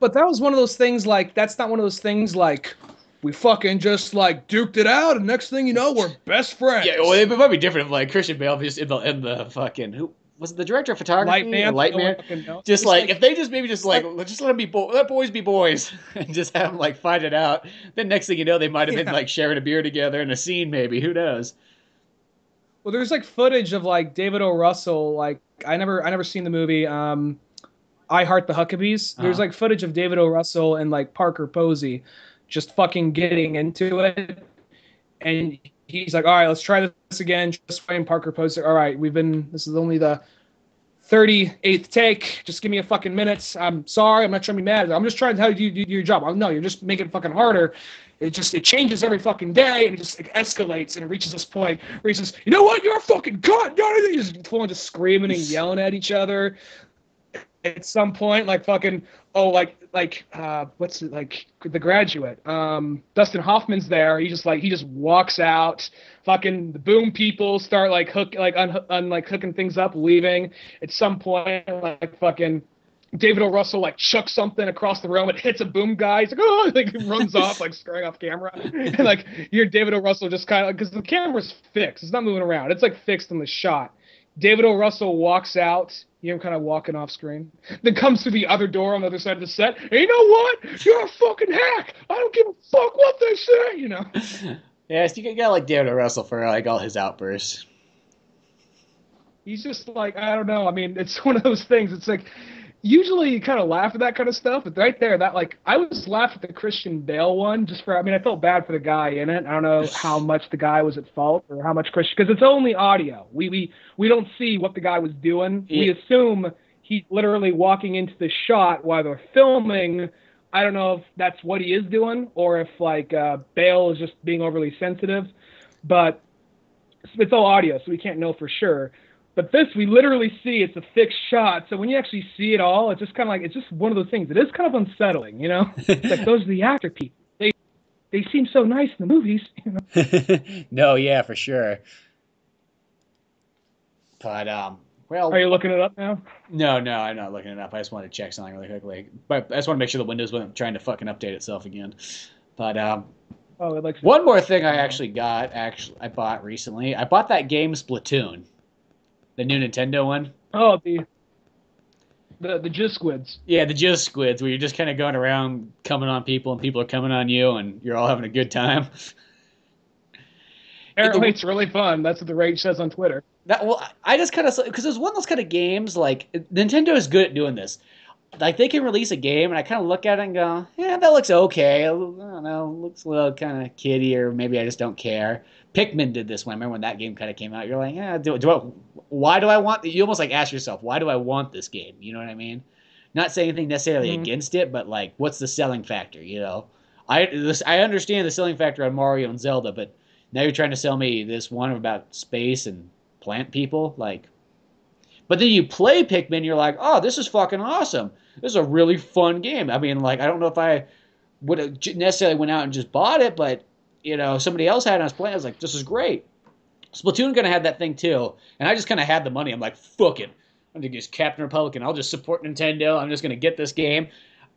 But that was one of those things. Like that's not one of those things. Like we fucking just like duked it out, and next thing you know, we're best friends. yeah, well, it might be different if like Christian Bale just in the in the fucking who was it the director of photography? Light man. Light no man. Just It's like, if they just maybe just like just let them be bo- let boys be boys and just have them like fight it out. Then next thing you know, they might have been like sharing a beer together in a scene. Maybe who knows? Well, there's like footage of like David O. Russell. Like I never, I never seen the movie. Um, I Heart the Huckabees. There's Uh-huh. like footage of David O. Russell and like Parker Posey, just fucking getting into it, and he's like, "All right, let's try this again." Just playing Parker Posey. All right, we've been. This is only the 38th take. Just give me a fucking minute. I'm sorry. I'm not trying to be mad. I'm just trying to help you do your job. Oh, no, you're just making it fucking harder. It just it changes every fucking day and it just escalates and it reaches this point where he says, "You know what? You're a fucking cunt." You're just full just screaming and yelling at each other. At some point, like fucking oh, like like uh, what's it like the graduate? Um, Dustin Hoffman's there. He just like he just walks out. Fucking the boom people start like hook like un, un like hooking things up, leaving. At some point, like fucking David O. Russell like chucks something across the room. It hits a boom guy. He's like, oh, like he runs off, like scaring off camera. And like you're David O. Russell just kind of because the camera's fixed. It's not moving around. It's like fixed in the shot. David O. Russell walks out. You know, kind of walking off screen. Then comes to the other door on the other side of the set. And you know what? You're a fucking hack. I don't give a fuck what they say. You know. Yeah, so you got like David O. Russell for like all his outbursts. he's just like I don't know. I mean, it's one of those things. It's like usually you kind of laugh at that kind of stuff, but right there, that like I was laughing at the Christian Bale one just for. I mean, I felt bad for the guy in it. I don't know how much the guy was at fault or how much Christian because it's only audio. We we we don't see what the guy was doing. We assume he's literally walking into the shot while they're filming. I don't know if that's what he is doing or if like uh, Bale is just being overly sensitive, but it's all audio, so we can't know for sure. But this, we literally see it's a fixed shot. So when you actually see it all, it's just kind of like it's just one of those things. It is kind of unsettling, you know. like those are the actor people. They they seem so nice in the movies. You know? no, yeah, for sure. But um, well, Are you looking it up now? no, no, I'm not looking it up. I just wanted to check something really quickly. But I just want to make sure the Windows wasn't trying to fucking update itself again. But um, Oh, it likes one more thing I actually got, actually I bought recently. I bought that game Splatoon, the new Nintendo one. Oh, the the the jizz squids. Yeah, the Jizz Squids, where you're just kind of going around coming on people, and people are coming on you, and you're all having a good time. Apparently, it's really fun. That's what the rage says on Twitter. That well, I just kind of because there's one of those kind of games like Nintendo is good at doing this. Like they can release a game, and I kind of look at it and go, "Yeah, that looks okay. I don't know, looks a little kind of kiddie, or maybe I just don't care." Pikmin did this one. I remember when that game kind of came out. You're like, "Yeah, do, do I, why do I want?" You almost like ask yourself, "Why do I want this game?" You know what I mean? Not saying anything necessarily Mhm. against it, but like, what's the selling factor? You know, I this, I understand the selling factor on Mario and Zelda, but now you're trying to sell me this one about space and plant people, like. But then you play Pikmin, you're like, oh, this is fucking awesome. This is a really fun game. I mean, like, I don't know if I would have necessarily went out and just bought it, but you know, somebody else had and I was. I was like, this is great. Splatoon gonna have that thing too, and I just kind of had the money. I'm like, fuck it. I'm gonna just Captain Republican. I'll just support Nintendo. I'm just gonna get this game.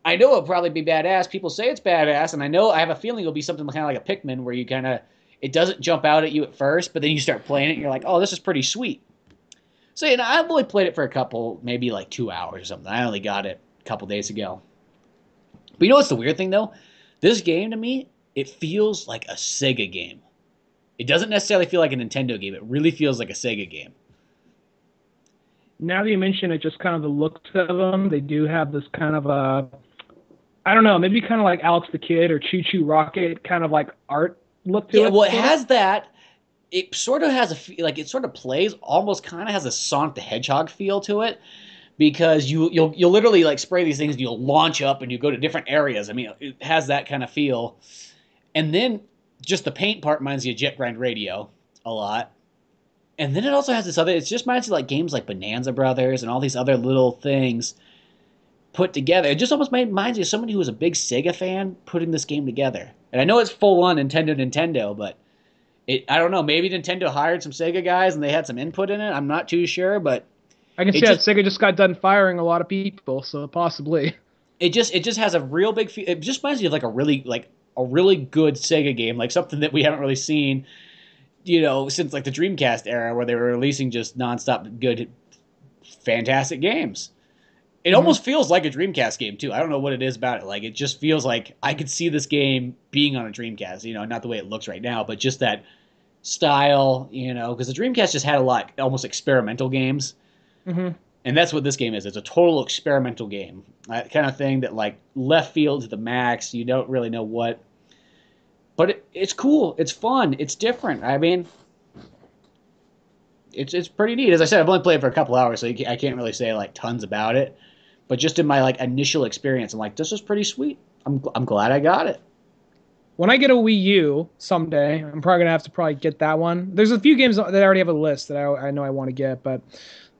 I know it'll probably be badass. People say it's badass, and I know I have a feeling it'll be something kind of like a Pikmin, where you kind of it doesn't jump out at you at first, but then you start playing it, and you're like, oh, this is pretty sweet. So you know, I've only played it for a couple, maybe like two hours or something. I only got it a couple days ago. But you know what's the weird thing though? This game to me, it feels like a Sega game. It doesn't necessarily feel like a Nintendo game. It really feels like a Sega game. Now that you mention it, just kind of the looks of them, they do have this kind of a, I don't know, maybe kind of like Alex the Kidd or ChuChu Rocket kind of like art look to Yeah, it. well, it has that. It sort of has a like it sort of plays almost kind of has a Sonic the Hedgehog feel to it because you you'll you'll literally like spray these things and you'll launch up and you go to different areas. I mean, it has that kind of feel. And then just the paint part reminds you of Jet Grind Radio a lot. And then it also has this other. It just reminds you like games like Bonanza Brothers and all these other little things put together. It just almost made- reminds you of somebody who was a big Sega fan putting this game together. And I know it's full on Nintendo, Nintendo, but it I don't know. Maybe Nintendo hired some Sega guys and they had some input in it. I'm not too sure, but I can see just- that Sega just got done firing a lot of people, so possibly. it just it just has a real big. Fe- it just reminds me of like a really like a really good Sega game, like something that we haven't really seen, you know, since like the Dreamcast era, where they were releasing just nonstop good, fantastic games. It almost feels like a Dreamcast game too. I don't know what it is about it. Like it just feels like I could see this game being on a Dreamcast. You know, not the way it looks right now, but just that style. You know, because the Dreamcast just had a lot almost experimental games. hmm And that's what this game is. It's a total experimental game. That kind of thing that like left field to the max. You don't really know what. But it, it's cool. It's fun. It's different. I mean, it's it's pretty neat. As I said, I've only played for a couple hours, so I can't really say like tons about it. But just in my like initial experience, I'm like, this is pretty sweet. I'm I'm glad I got it. When I get a Wii U someday, I'm probably gonna have to probably get that one. There's a few games that I already have a list that I, I know I want to get, but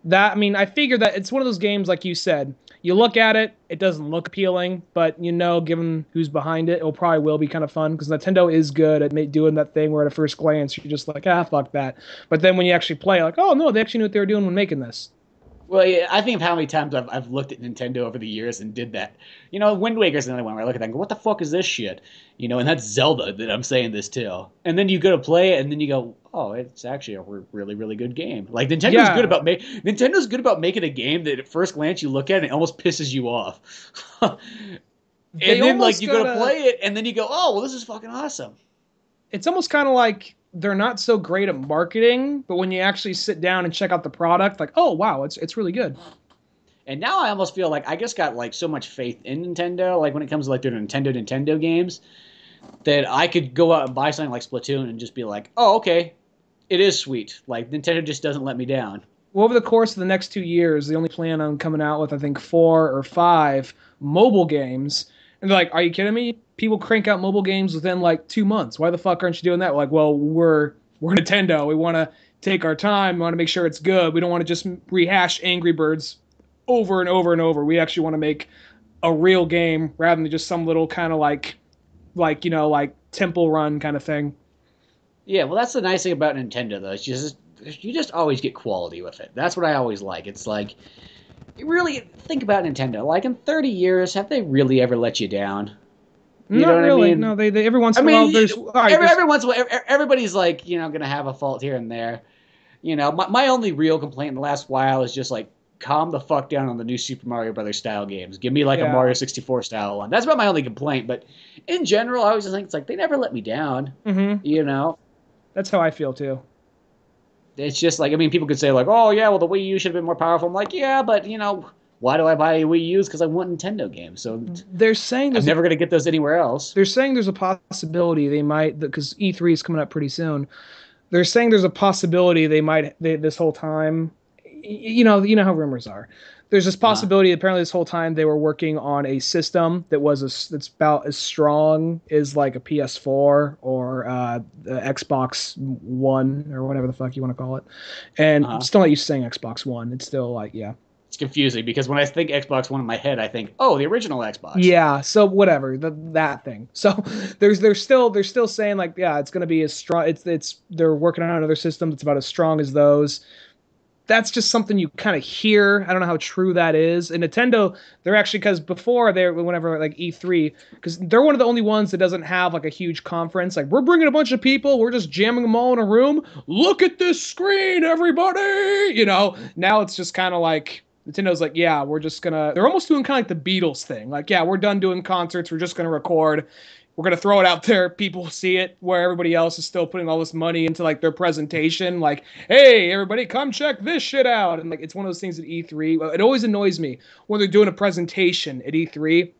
that I mean, I figure that it's one of those games like you said. You look at it, it doesn't look appealing, but you know, given who's behind it, it'll probably will be kind of fun because Nintendo is good at doing that thing where at a first glance you're just like, ah, fuck that. But then when you actually play, like, oh no, they actually knew what they were doing when making this. Well, yeah, I think of how many times I've, I've looked at Nintendo over the years and did that. You know, Wind Waker's another one where I look at that and go, what the fuck is this shit? You know, and that's Zelda that I'm saying this to. And then you go to play it and then you go, oh, it's actually a re- really, really good game. Like, Nintendo's Yeah. good about make Nintendo's good about making a game that at first glance you look at and it almost pisses you off. and They then, like, you go to play it and then you go, oh, well, this is fucking awesome. it's almost kind of like they're not so great at marketing, but when you actually sit down and check out the product, like, oh wow, it's it's really good. And now I almost feel like I just got like so much faith in Nintendo, like when it comes to like their Nintendo Nintendo games, that I could go out and buy something like Splatoon and just be like, oh okay, it is sweet. Like Nintendo just doesn't let me down. Well, over the course of the next two years, they only plan on coming out with I think four or five mobile games, And they're like, "Are you kidding me? People crank out mobile games within like two months. Why the fuck aren't you doing that?" Like, well, we're we're Nintendo. We want to take our time. We want to make sure it's good. We don't want to just rehash Angry Birds over and over and over. We actually want to make a real game rather than just some little kind of like, like you know, like Temple Run kind of thing. Yeah, well, that's the nice thing about Nintendo, though. It's just you just always get quality with it. That's what I always like. It's like really think about Nintendo. Like in 30 years, have they really ever let you down? You Not know what I really. mean? No, they, they every once I in a while mean, there's all right, every, there's- every once in a while, everybody's like, you know, gonna have a fault here and there. You know, my, my only real complaint in the last while is just like, calm the fuck down on the new Super Mario Brothers style games. Give me like a Mario 64 style one. That's about my only complaint. But in general, I always just think it's like they never let me down. Mhm. You know, That's how I feel too. it's just like I mean, people could say like, oh yeah, well the Wii U should have been more powerful. I'm like, yeah, but you know, why do I buy a Wii U's? Because I want Nintendo games. So They're saying I'm never gonna get those anywhere else. they're saying there's a possibility they might because E3 is coming up pretty soon. They're saying there's a possibility they might they, this whole time. You know, you know how rumors are. There's this possibility. Apparently, this whole time they were working on a system that was a that's about as strong as like a PS4 or uh, the Xbox One or whatever the fuck you want to call it. And Uh-huh. still not used to saying Xbox One. It's still like yeah. It's confusing because when I think Xbox One in my head, I think, oh, the original Xbox. Yeah, so whatever the, that thing. So there's they're still they're still saying like yeah, it's gonna be as strong. It's it's they're working on another system that's about as strong as those. That's just something you kind of hear. I don't know how true that is. And Nintendo, they're actually because before they whenever like E3, because they're one of the only ones that doesn't have like a huge conference. Like we're bringing a bunch of people, we're just jamming them all in a room. Look at this screen, everybody. You know. Now it's just kind of like Nintendo's like, yeah, we're just gonna. They're almost doing kind of like the Beatles thing. Like, yeah, we're done doing concerts. We're just gonna record. We're gonna throw it out there. People see it. Where everybody else is still putting all this money into like their presentation. Like, hey, everybody, come check this shit out. And like, it's one of those things at E3. It always annoys me when they're doing a presentation at E3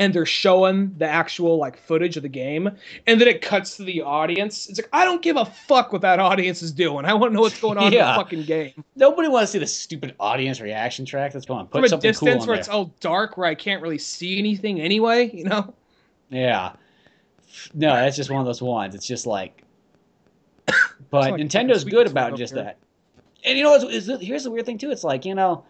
and they're showing the actual like footage of the game and then it cuts to the audience it's like i don't give a fuck what that audience is doing i want to know what's going on Yeah. in the fucking game Nobody wants to see the stupid audience reaction track that's going on. Put from a distance cool on where there. it's all dark where I can't really see anything anyway, you know? Yeah. No, that's just one of those ones. It's just like, but like Nintendo's good about just here. that. And you know, what's, is, here's the weird thing too. It's like you know,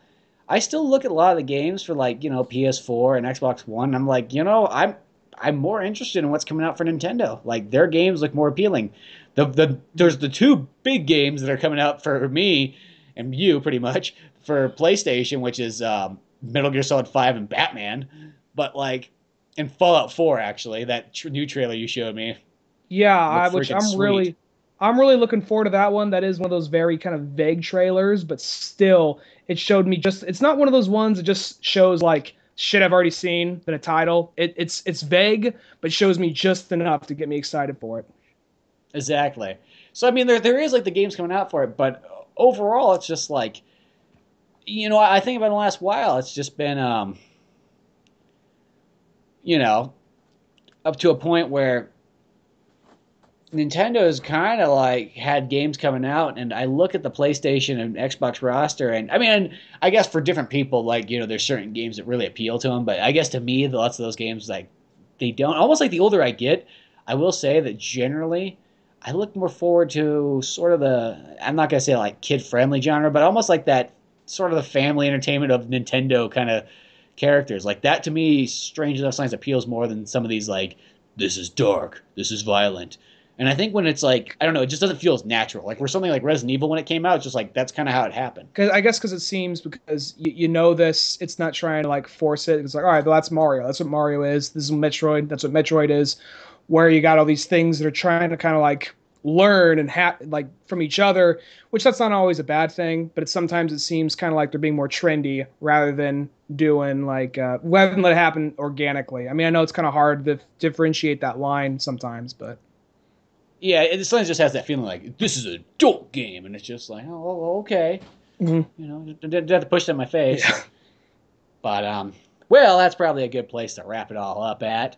I still look at a lot of the games for like you know PS4 and Xbox One. And I'm like, you know, I'm I'm more interested in what's coming out for Nintendo. Like their games look more appealing. The the there's the two big games that are coming out for me and you pretty much for PlayStation, which is um, Metal Gear Solid Five and Batman. But like, and Fallout Four actually, that tr- new trailer you showed me. Yeah, I, which I'm sweet. really I'm really looking forward to that one. That is one of those very kind of vague trailers, but still it showed me just it's not one of those ones that just shows like shit I've already seen than a title. It, it's it's vague, but shows me just enough to get me excited for it. Exactly. So I mean, there there is like the games coming out for it, but overall, it's just like, you know, I think about the last while, it's just been, um, you know, up to a point where Nintendo's kind of like had games coming out, and I look at the PlayStation and Xbox roster, and I mean, I guess for different people, like you know, there's certain games that really appeal to them, but I guess to me, lots of those games like they don't. Almost like the older I get, I will say that generally, I look more forward to sort of the I'm not gonna say like kid friendly genre, but almost like that sort of the family entertainment of Nintendo kind of characters. Like that to me, strange enough, science appeals more than some of these like this is dark, this is violent. And I think when it's like I don't know, it just doesn't feel as natural. Like where something like Resident Evil when it came out, it's just like that's kind of how it happened. Cause I guess because it seems because you, you know this, it's not trying to like force it. It's like, all right, well, that's Mario. That's what Mario is. This is Metroid. That's what Metroid is. Where you got all these things that are trying to kind of like learn and ha- like from each other, which that's not always a bad thing. But sometimes it seems kind of like they're being more trendy rather than doing like uh, rather than let it happen organically. I mean, I know it's kind of hard to differentiate that line sometimes, but Yeah, it sometimes just has that feeling like this is a adult game, and it's just like, oh, okay, Mhm. you know, didn't have to push it in my face. But um, well, that's probably a good place to wrap it all up at.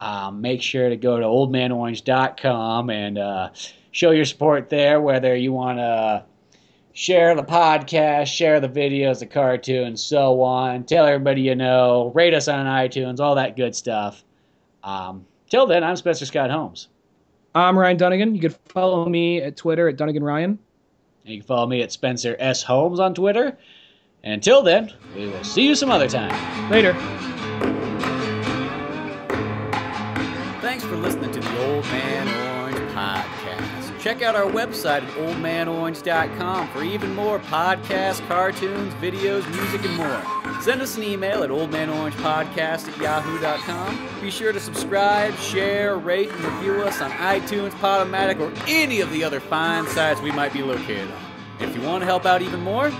Um, make sure to go to oldmanorange.com and uh, show your support there, whether you want to share the podcast, share the videos, the cartoons, so on. Tell everybody you know. Rate us on iTunes, all that good stuff. Um, till then, I'm Spencer Scott Holmes. I'm Ryan Dunigan. You can follow me at Twitter at Dunigan Ryan. And you can follow me at Spencer S. Holmes on Twitter. And until then, we will see you some other time. Later. Thanks for listening to the Old Man Orange podcast. Check out our website at oldmanorange.com for even more podcasts, cartoons, videos, music, and more. Send us an email at oldmanorangepodcast at yahoo.com. Be sure to subscribe, share, rate, and review us on iTunes, Podomatic, or any of the other fine sites we might be located on. If you want to help out even more,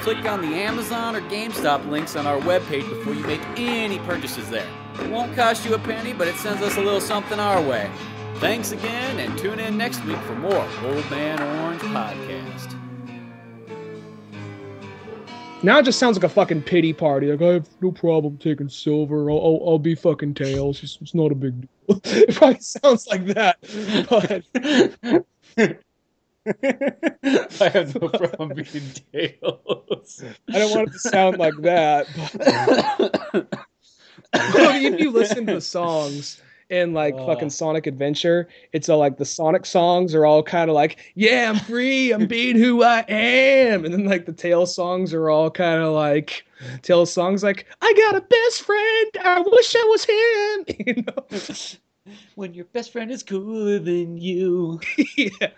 click on the Amazon or GameStop links on our webpage before you make any purchases there. It won't cost you a penny, but it sends us a little something our way. Thanks again, and tune in next week for more Old Man Orange Podcast. Now it just sounds like a fucking pity party. Like I have no problem taking silver. I'll, I'll, I'll be fucking tails. It's, it's not a big deal. it probably sounds like that. But I have no problem being tails. I don't want it to sound like that. But Well, if you listen to the songs in like Uh. fucking Sonic Adventure, it's all like the Sonic songs are all kind of like, yeah, I'm free, I'm being who I am, and then like the Tails songs are all kind of like Tails songs like, I got a best friend, I wish I was him, you know? When your best friend is cooler than you, yeah.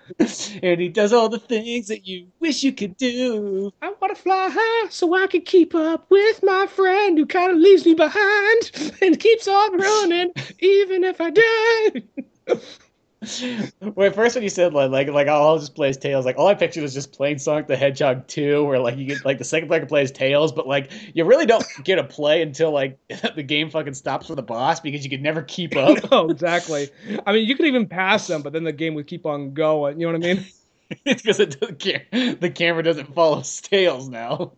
and he does all the things that you wish you could do. I want to fly high so I can keep up with my friend who kind of leaves me behind and keeps on running even if I die. Wait, first when you said like like like I'll just play as Tails, like all I pictured was just playing Sonic the Hedgehog 2, where like you get like the second player plays Tails, but like you really don't get a play until like the game fucking stops for the boss because you can never keep up. no, oh, exactly. I mean, you could even pass them, but then the game would keep on going. You know what I mean? it's because it doesn't care. The camera doesn't follow Tails now.